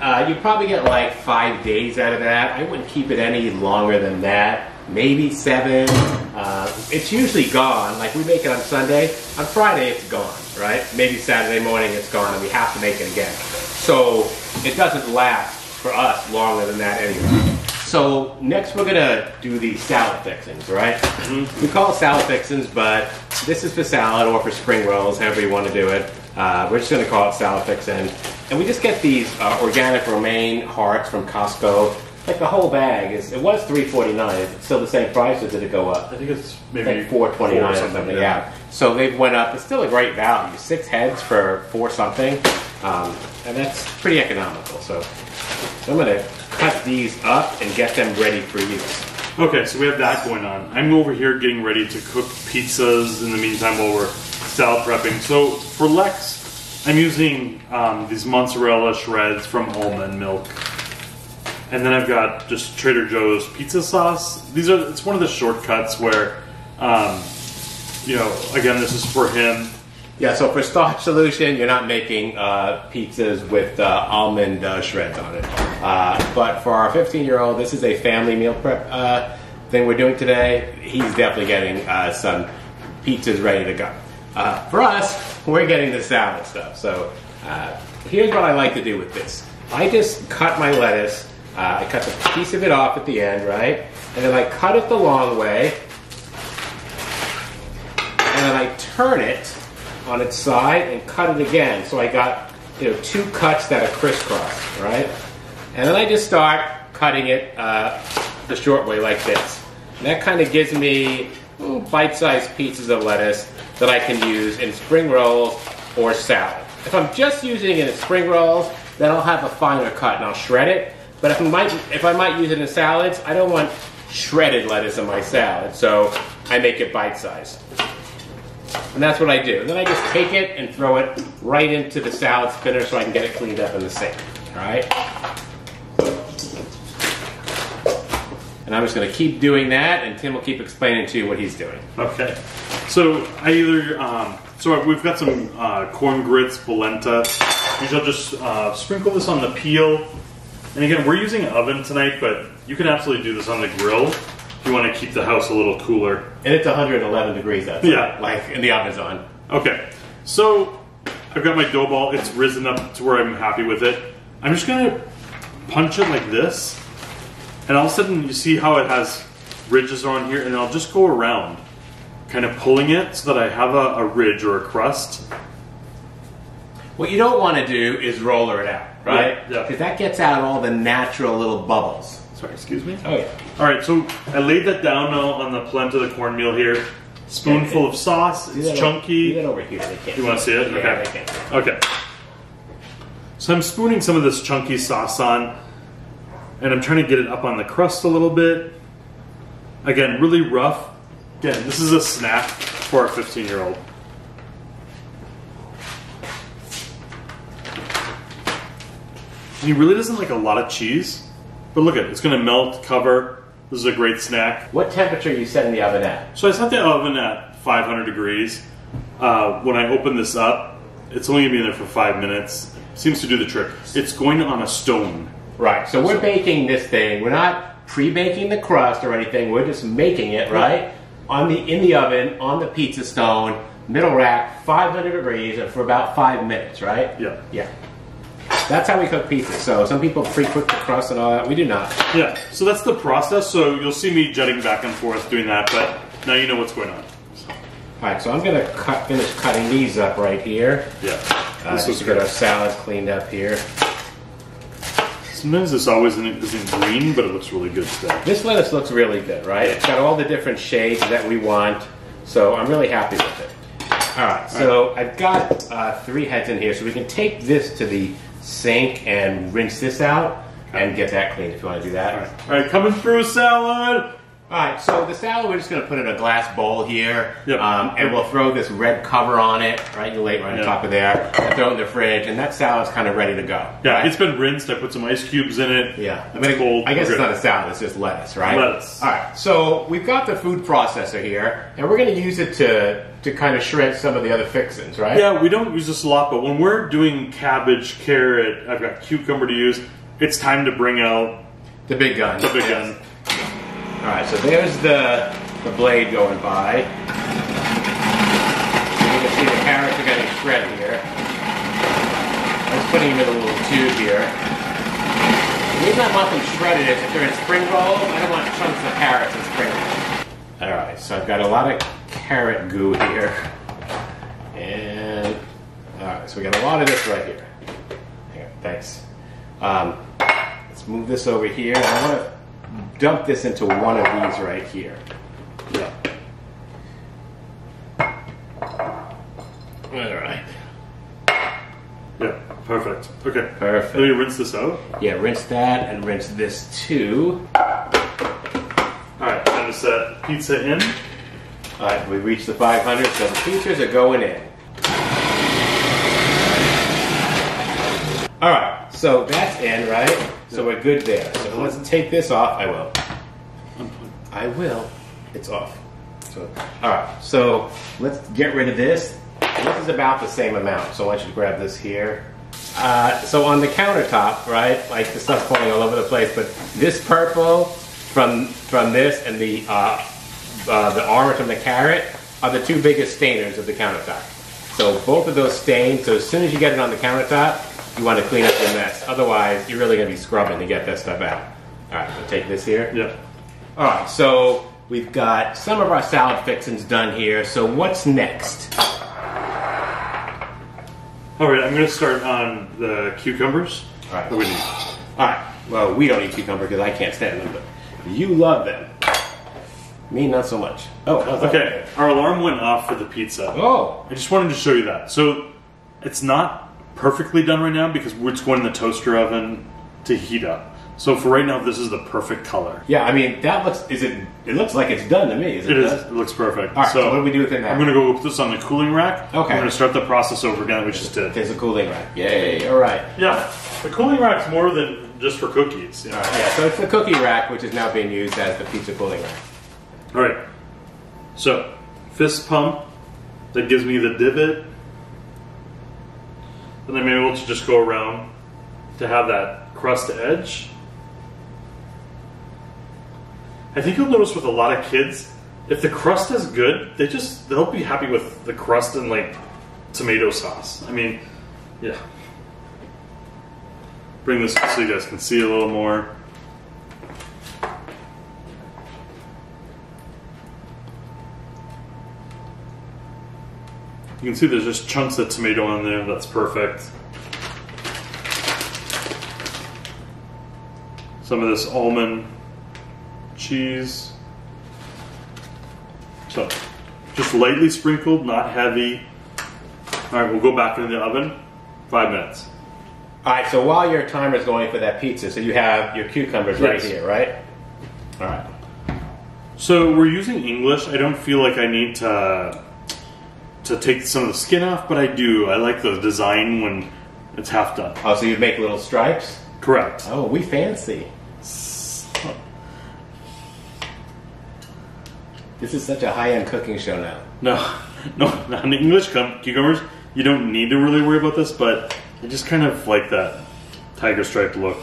[SPEAKER 1] uh, you probably get like five days out of that. I wouldn't keep it any longer than that. Maybe seven. Uh, it's usually gone. Like we make it on Sunday. On Friday, it's gone, right? Maybe Saturday morning, it's gone, and we have to make it again. So it doesn't last for us longer than that anyway. So next, we're gonna do the salad fixings, right? We call it salad fixings, but this is for salad or for spring rolls, however you want to do it. Uh, we're just gonna call it salad fixing, and we just get these uh, organic romaine hearts from Costco. Like the whole bag is, it was three forty nine. Is it still the same price, or did it go up?
[SPEAKER 2] I think it's maybe
[SPEAKER 1] like four twenty nine or something. Yeah. So they've went up. It's still a great value. Six heads for four something, um, and that's pretty economical. So I'm gonna cut these up and get them ready for use.
[SPEAKER 2] Okay, so we have that going on. I'm over here getting ready to cook pizzas in the meantime while we're salad prepping. So for Lex, I'm using um, these mozzarella shreds from almond milk. And then I've got just Trader Joe's pizza sauce. These are it's one of the shortcuts where um, you know, again this is for him.
[SPEAKER 1] Yeah. So for starch solution, you're not making uh, pizzas with uh, almond uh, shreds on it. Uh, but for our 15 year old, this is a family meal prep uh, thing we're doing today. He's definitely getting uh, some pizzas ready to go. Uh, for us, we're getting the salad stuff. So uh, here's what I like to do with this. I just cut my lettuce. Uh, I cut a piece of it off at the end, right? And then I cut it the long way. And then I turn it on its side and cut it again. So I got you know two cuts that are crisscross, right? And then I just start cutting it uh, the short way like this. And that kind of gives me bite-sized pieces of lettuce that I can use in spring rolls or salad. If I'm just using it in spring rolls, then I'll have a finer cut and I'll shred it. But if I might, if I might use it in salads, I don't want shredded lettuce in my salad, so I make it bite-sized. And that's what I do. Then I just take it and throw it right into the salad spinner so I can get it cleaned up in the sink. All right? And I'm just going to keep doing that, and Tim will keep explaining to you what he's doing.
[SPEAKER 2] Okay. So I either um, so we've got some uh, corn grits, polenta. We shall just uh, sprinkle this on the peel. And again, we're using an oven tonight, but you can absolutely do this on the grill you want to keep the house a little cooler.
[SPEAKER 1] And it's 111 degrees outside.
[SPEAKER 2] Yeah.
[SPEAKER 1] Like, in the oven's on.
[SPEAKER 2] Okay, so I've got my dough ball. It's risen up to where I'm happy with it. I'm just gonna punch it like this, and all of a sudden you see how it has ridges on here, and I'll just go around, kind of pulling it so that I have a, a ridge or a crust.
[SPEAKER 1] What you don't want to do is roller it out, right?
[SPEAKER 2] Yeah, yeah.
[SPEAKER 1] Because that gets out all the natural little bubbles.
[SPEAKER 2] Sorry, excuse me.
[SPEAKER 1] Oh, yeah.
[SPEAKER 2] All right, so I laid that down now on the polenta, the cornmeal here. Spoonful of sauce. It's chunky.
[SPEAKER 1] That over here. They can't
[SPEAKER 2] You wanna see it?
[SPEAKER 1] Yeah,
[SPEAKER 2] Okay. Okay. So I'm spooning some of this chunky sauce on, and I'm trying to get it up on the crust a little bit. Again, really rough. Again, this is a snack for our 15 year old. He really doesn't like a lot of cheese, but look at it. It's going to melt, cover. This is a great snack.
[SPEAKER 1] What temperature are you setting the oven at?
[SPEAKER 2] So I set the oven at 500 degrees. Uh, when I open this up, it's only gonna be in there for five minutes. Seems to do the trick. It's going on a stone.
[SPEAKER 1] Right. So we're baking this thing. We're not pre-baking the crust or anything. We're just making it right on the in the oven on the pizza stone, middle rack, 500 degrees, and for about five minutes. Right.
[SPEAKER 2] Yeah.
[SPEAKER 1] Yeah. That's how we cook pizza. So some people pre-cook the crust and all that. We do not.
[SPEAKER 2] Yeah, so that's the process. So you'll see me jutting back and forth doing that, but now you know what's going on.
[SPEAKER 1] All right, so I'm gonna cut, finish cutting these up right here.
[SPEAKER 2] Yeah.
[SPEAKER 1] Uh,
[SPEAKER 2] this
[SPEAKER 1] just get our salad cleaned up here.
[SPEAKER 2] Sometimes this always isn't, green, but it looks really good today.
[SPEAKER 1] This lettuce looks really good, right? It's got all the different shades that we want, so I'm really happy with it. All right, so I've got uh, three heads in here, so we can take this to the sink and rinse this out and get that clean if you want to do that.
[SPEAKER 2] All right. All right, coming through salad.
[SPEAKER 1] All right, so the salad we're just going to put in a glass bowl here,
[SPEAKER 2] Yep.
[SPEAKER 1] um, and we'll throw this red cover on it, right? You lay it right on top of there, and throw it in the fridge, and that salad's kind of ready to go.
[SPEAKER 2] Yeah,
[SPEAKER 1] right?
[SPEAKER 2] it's been rinsed. I put some ice cubes in it.
[SPEAKER 1] Yeah, I mean,
[SPEAKER 2] cold.
[SPEAKER 1] I guess it's not a salad; it's just lettuce, right?
[SPEAKER 2] Lettuce.
[SPEAKER 1] All right. So we've got the food processor here, and we're going to use it to to kind of shred some of the other fixings, right?
[SPEAKER 2] Yeah, we don't use this a lot, but when we're doing cabbage, carrot, I've got cucumber to use. It's time to bring out
[SPEAKER 1] The big gun.
[SPEAKER 2] the big gun.
[SPEAKER 1] All right. So there's the the blade going by. You can see the carrots are getting shredded here. Just putting them in a little tube here. The reason I want them shredded is if they're in spring rolls, I don't want chunks of carrots in spring rolls. All right, so I've got a lot of carrot goo here, and all right, so we got a lot of this right here. Here, thanks. Um, let's move this over here. I want to dump this into one of these right here.
[SPEAKER 2] Yeah.
[SPEAKER 1] All right.
[SPEAKER 2] Yeah, perfect. Okay.
[SPEAKER 1] Perfect.
[SPEAKER 2] Let me rinse this out.
[SPEAKER 1] Yeah, rinse that and rinse this too.
[SPEAKER 2] Alright, time to set pizza in.
[SPEAKER 1] All right, we reached the 500, so the pizzas are going in. All right, so that's in, right? So we're good there. So let's take this off. I will. I will. It's off. So, all right, so let's get rid of this. This is about the same amount, so I want you to grab this here. Uh, so on the countertop, right, like the stuff's falling all over the place, but this purple from from this and the uh, uh, the orange from the carrot are the two biggest stainers of the countertop. So both of those stains. So as soon as you get it on the countertop, you want to clean up your mess. Otherwise, you're really going to be scrubbing to get that stuff out. All right, so take this here.
[SPEAKER 2] Yeah.
[SPEAKER 1] All right, so we've got some of our salad fixings done here. So what's next?
[SPEAKER 2] Alright, I'm gonna start on the cucumbers.
[SPEAKER 1] All right.
[SPEAKER 2] We need.
[SPEAKER 1] All right. Well, we don't eat cucumber because I can't stand them, but you love them. Me, not so much. Oh?
[SPEAKER 2] Okay, our alarm went off for the pizza.
[SPEAKER 1] Oh,
[SPEAKER 2] I just wanted to show you that. So it's not perfectly done right now because it's going in the toaster oven to heat up. So for right now, this is the perfect color.
[SPEAKER 1] yeah. I mean, that looks. Is it? It looks like it's done to me. Is it?
[SPEAKER 2] It is.
[SPEAKER 1] done?
[SPEAKER 2] It looks perfect.
[SPEAKER 1] All right. So, what do we do with it now?
[SPEAKER 2] I'm going to go put this on the cooling rack.
[SPEAKER 1] Okay.
[SPEAKER 2] I'm going to start the process over again we just did.
[SPEAKER 1] There's a cooling rack. Yay! All right.
[SPEAKER 2] Yeah. The cooling rack's more than just for cookies. You know?
[SPEAKER 1] All right. Yeah. So it's the cookie rack, which is now being used as the pizza cooling rack.
[SPEAKER 2] All right. So, fist pump that gives me the divot. And I'm able to just go around to have that crust edge. I think you'll notice with a lot of kids, if the crust is good, they just they'll be happy with the crust and like tomato sauce. I mean, yeah. Bring this so you guys can see a little more. You can see there's just chunks of tomato on there. That's perfect. Some of this almond cheese. So, just lightly sprinkled, not heavy. All right, we'll go back into the oven. Five minutes.
[SPEAKER 1] All right. So while your timer's going for that pizza, so you have your cucumbers right here, right? All right.
[SPEAKER 2] So we're using English. I don't feel like I need to to take some of the skin off, but I do. I like the design when it's half done.
[SPEAKER 1] Oh, so you'd make little stripes?
[SPEAKER 2] Correct.
[SPEAKER 1] Oh, we fancy. This is such a high-end cooking show now.
[SPEAKER 2] No, no, not in English cum- cucumbers. You don't need to really worry about this, but I just kind of like that tiger striped look.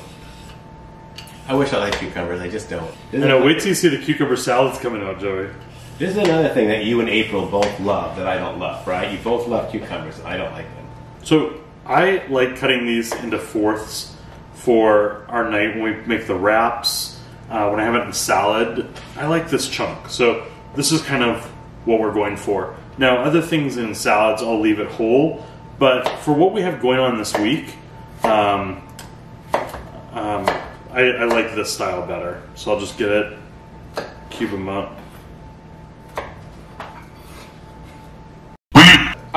[SPEAKER 1] I wish I liked cucumbers. I just don't. This
[SPEAKER 2] And
[SPEAKER 1] is,
[SPEAKER 2] now wait till you see the cucumber salads coming out, Joey.
[SPEAKER 1] This is another thing that you and April both love that I don't love, right? You both love cucumbers. I don't like them.
[SPEAKER 2] So I like cutting these into fourths for our night when we make the wraps. Uh, when I have it in salad, I like this chunk. So this is kind of what we're going for. Now, other things in salads, I'll leave it whole. But for what we have going on this week, um, um, I, I like this style better. So I'll just get it, cube them up.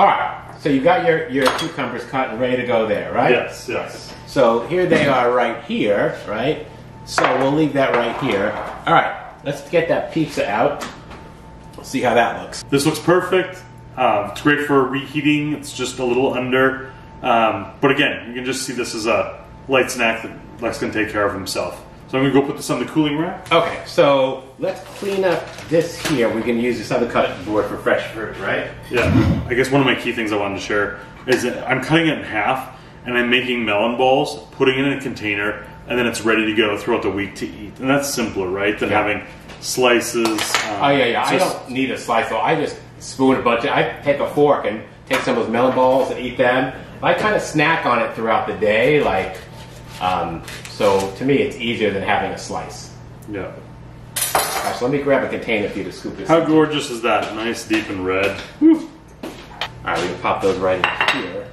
[SPEAKER 1] All right. So you got your, your cucumbers cut and ready to go there, right?
[SPEAKER 2] Yes, yes.
[SPEAKER 1] So here they are right here, right? So we'll leave that right here. All right. Let's get that pizza out. See how that looks.
[SPEAKER 2] This looks perfect. Um, it's great for reheating. It's just a little under. Um, but again, you can just see this as a light snack that Lex can take care of himself. So I'm gonna go put this on the cooling rack.
[SPEAKER 1] Okay, so let's clean up this here. We can use this other cutting board for fresh fruit, right?
[SPEAKER 2] Yeah, I guess one of my key things I wanted to share is that I'm cutting it in half and I'm making melon balls, putting it in a container, and then it's ready to go throughout the week to eat. And that's simpler, right, than
[SPEAKER 1] Yeah.
[SPEAKER 2] having slices. Um,
[SPEAKER 1] Oh yeah, yeah. I don't need a slice though. I just spoon a bunch. Of, I take a fork and take some of those melon balls and eat them. I kind of snack on it throughout the day, like. Um, so to me, it's easier than having a slice.
[SPEAKER 2] Yeah.
[SPEAKER 1] So let me grab a container for you to scoop this.
[SPEAKER 2] How gorgeous is that? Nice, deep, and red.
[SPEAKER 1] All right, we can pop those right in here.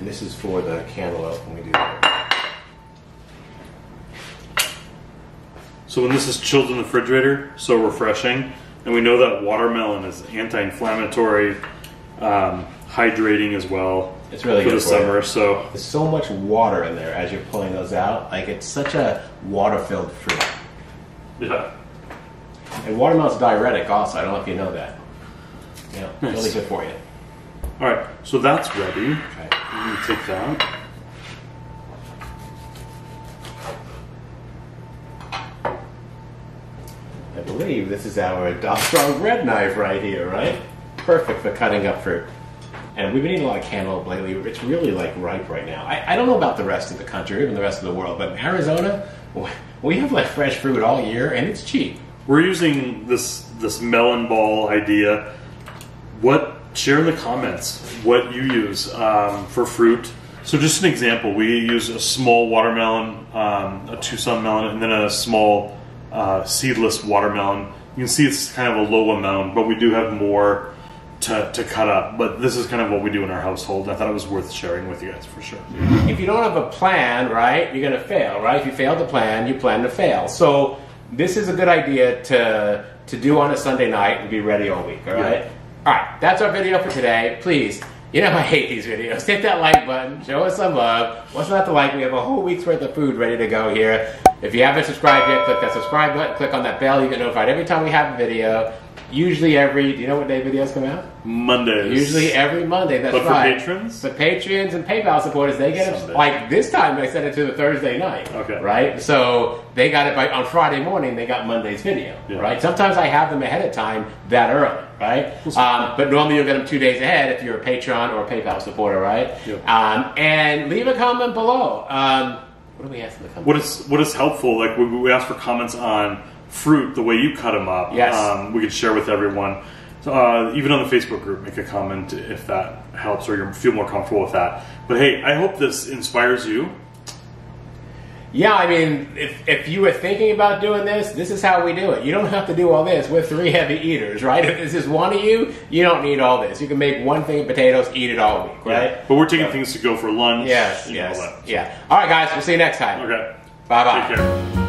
[SPEAKER 1] And this is for the cantaloupe when we do that.
[SPEAKER 2] So when this is chilled in the refrigerator, so refreshing, and we know that watermelon is anti-inflammatory, um, hydrating as well.
[SPEAKER 1] It's really
[SPEAKER 2] for
[SPEAKER 1] good
[SPEAKER 2] the
[SPEAKER 1] for you.
[SPEAKER 2] summer. So
[SPEAKER 1] There's so much water in there as you're pulling those out. Like it's such a water-filled fruit.
[SPEAKER 2] yeah,
[SPEAKER 1] And watermelon's diuretic also. I don't know if you know that. Yeah,
[SPEAKER 2] Nice.
[SPEAKER 1] really good for you.
[SPEAKER 2] all right. So that's ready.
[SPEAKER 1] Okay.
[SPEAKER 2] I'm gonna take that.
[SPEAKER 1] I believe this is our Strong red knife right here, right? Perfect for cutting up fruit. And we've been eating a lot of cantaloupe lately. It's really like ripe right now. I, I don't know about the rest of the country, or even the rest of the world, but in Arizona, we have like fresh fruit all year, and it's cheap.
[SPEAKER 2] We're using this this melon ball idea. What share in the comments what you use um, for fruit. So just an example, we use a small watermelon, um, a Tuscan melon, and then a small uh, seedless watermelon. You can see it's kind of a low amount, but we do have more to, to cut up. But this is kind of what we do in our household. I thought it was worth sharing with you guys for sure.
[SPEAKER 1] If you don't have a plan, right, you're going to fail, right? If you fail to plan, you plan to fail. So this is a good idea to to do on a Sunday night and be ready all week, all right?
[SPEAKER 2] Yeah.
[SPEAKER 1] All right, that's our video for today. Please, you know I hate these videos. Hit that like button, show us some love. What's not to like? We have a whole week's worth of food ready to go here. If you haven't subscribed yet, click that subscribe button, click on that bell. You get notified every time we have a video. Usually every, do you know what day videos come out?
[SPEAKER 2] Mondays.
[SPEAKER 1] Usually every Monday. That's
[SPEAKER 2] But for
[SPEAKER 1] right.
[SPEAKER 2] patrons?
[SPEAKER 1] But patrons and PayPal supporters, they get it like this time. They sent it to the Thursday night.
[SPEAKER 2] Okay.
[SPEAKER 1] Right. So they got it by on Friday morning. They got Monday's video.
[SPEAKER 2] Yeah.
[SPEAKER 1] Right. Sometimes I have them ahead of time that early. Right. Um, but normally you'll get them two days ahead if you're a patron or a PayPal supporter. Right.
[SPEAKER 2] Yep.
[SPEAKER 1] Um, and leave a comment below. Um, what do we ask in the comments?
[SPEAKER 2] What is what is helpful? Like we, we ask for comments on fruit, the way you cut them up.
[SPEAKER 1] Yes.
[SPEAKER 2] um, we can share with everyone. So, uh, even on the Facebook group, make a comment if that helps or you feel more comfortable with that. But hey, I hope this inspires you.
[SPEAKER 1] Yeah, I mean, if, if you were thinking about doing this, this is how we do it. You don't have to do all this. We're three heavy eaters, right? If this is one of you, you don't need all this. You can make one thing of potatoes, eat it all week, right?
[SPEAKER 2] But we're taking things to go for lunch.
[SPEAKER 1] Yes, yes,
[SPEAKER 2] that.
[SPEAKER 1] yeah. All right, guys, we'll see you next time.
[SPEAKER 2] Okay.
[SPEAKER 1] Bye bye.
[SPEAKER 2] Take care.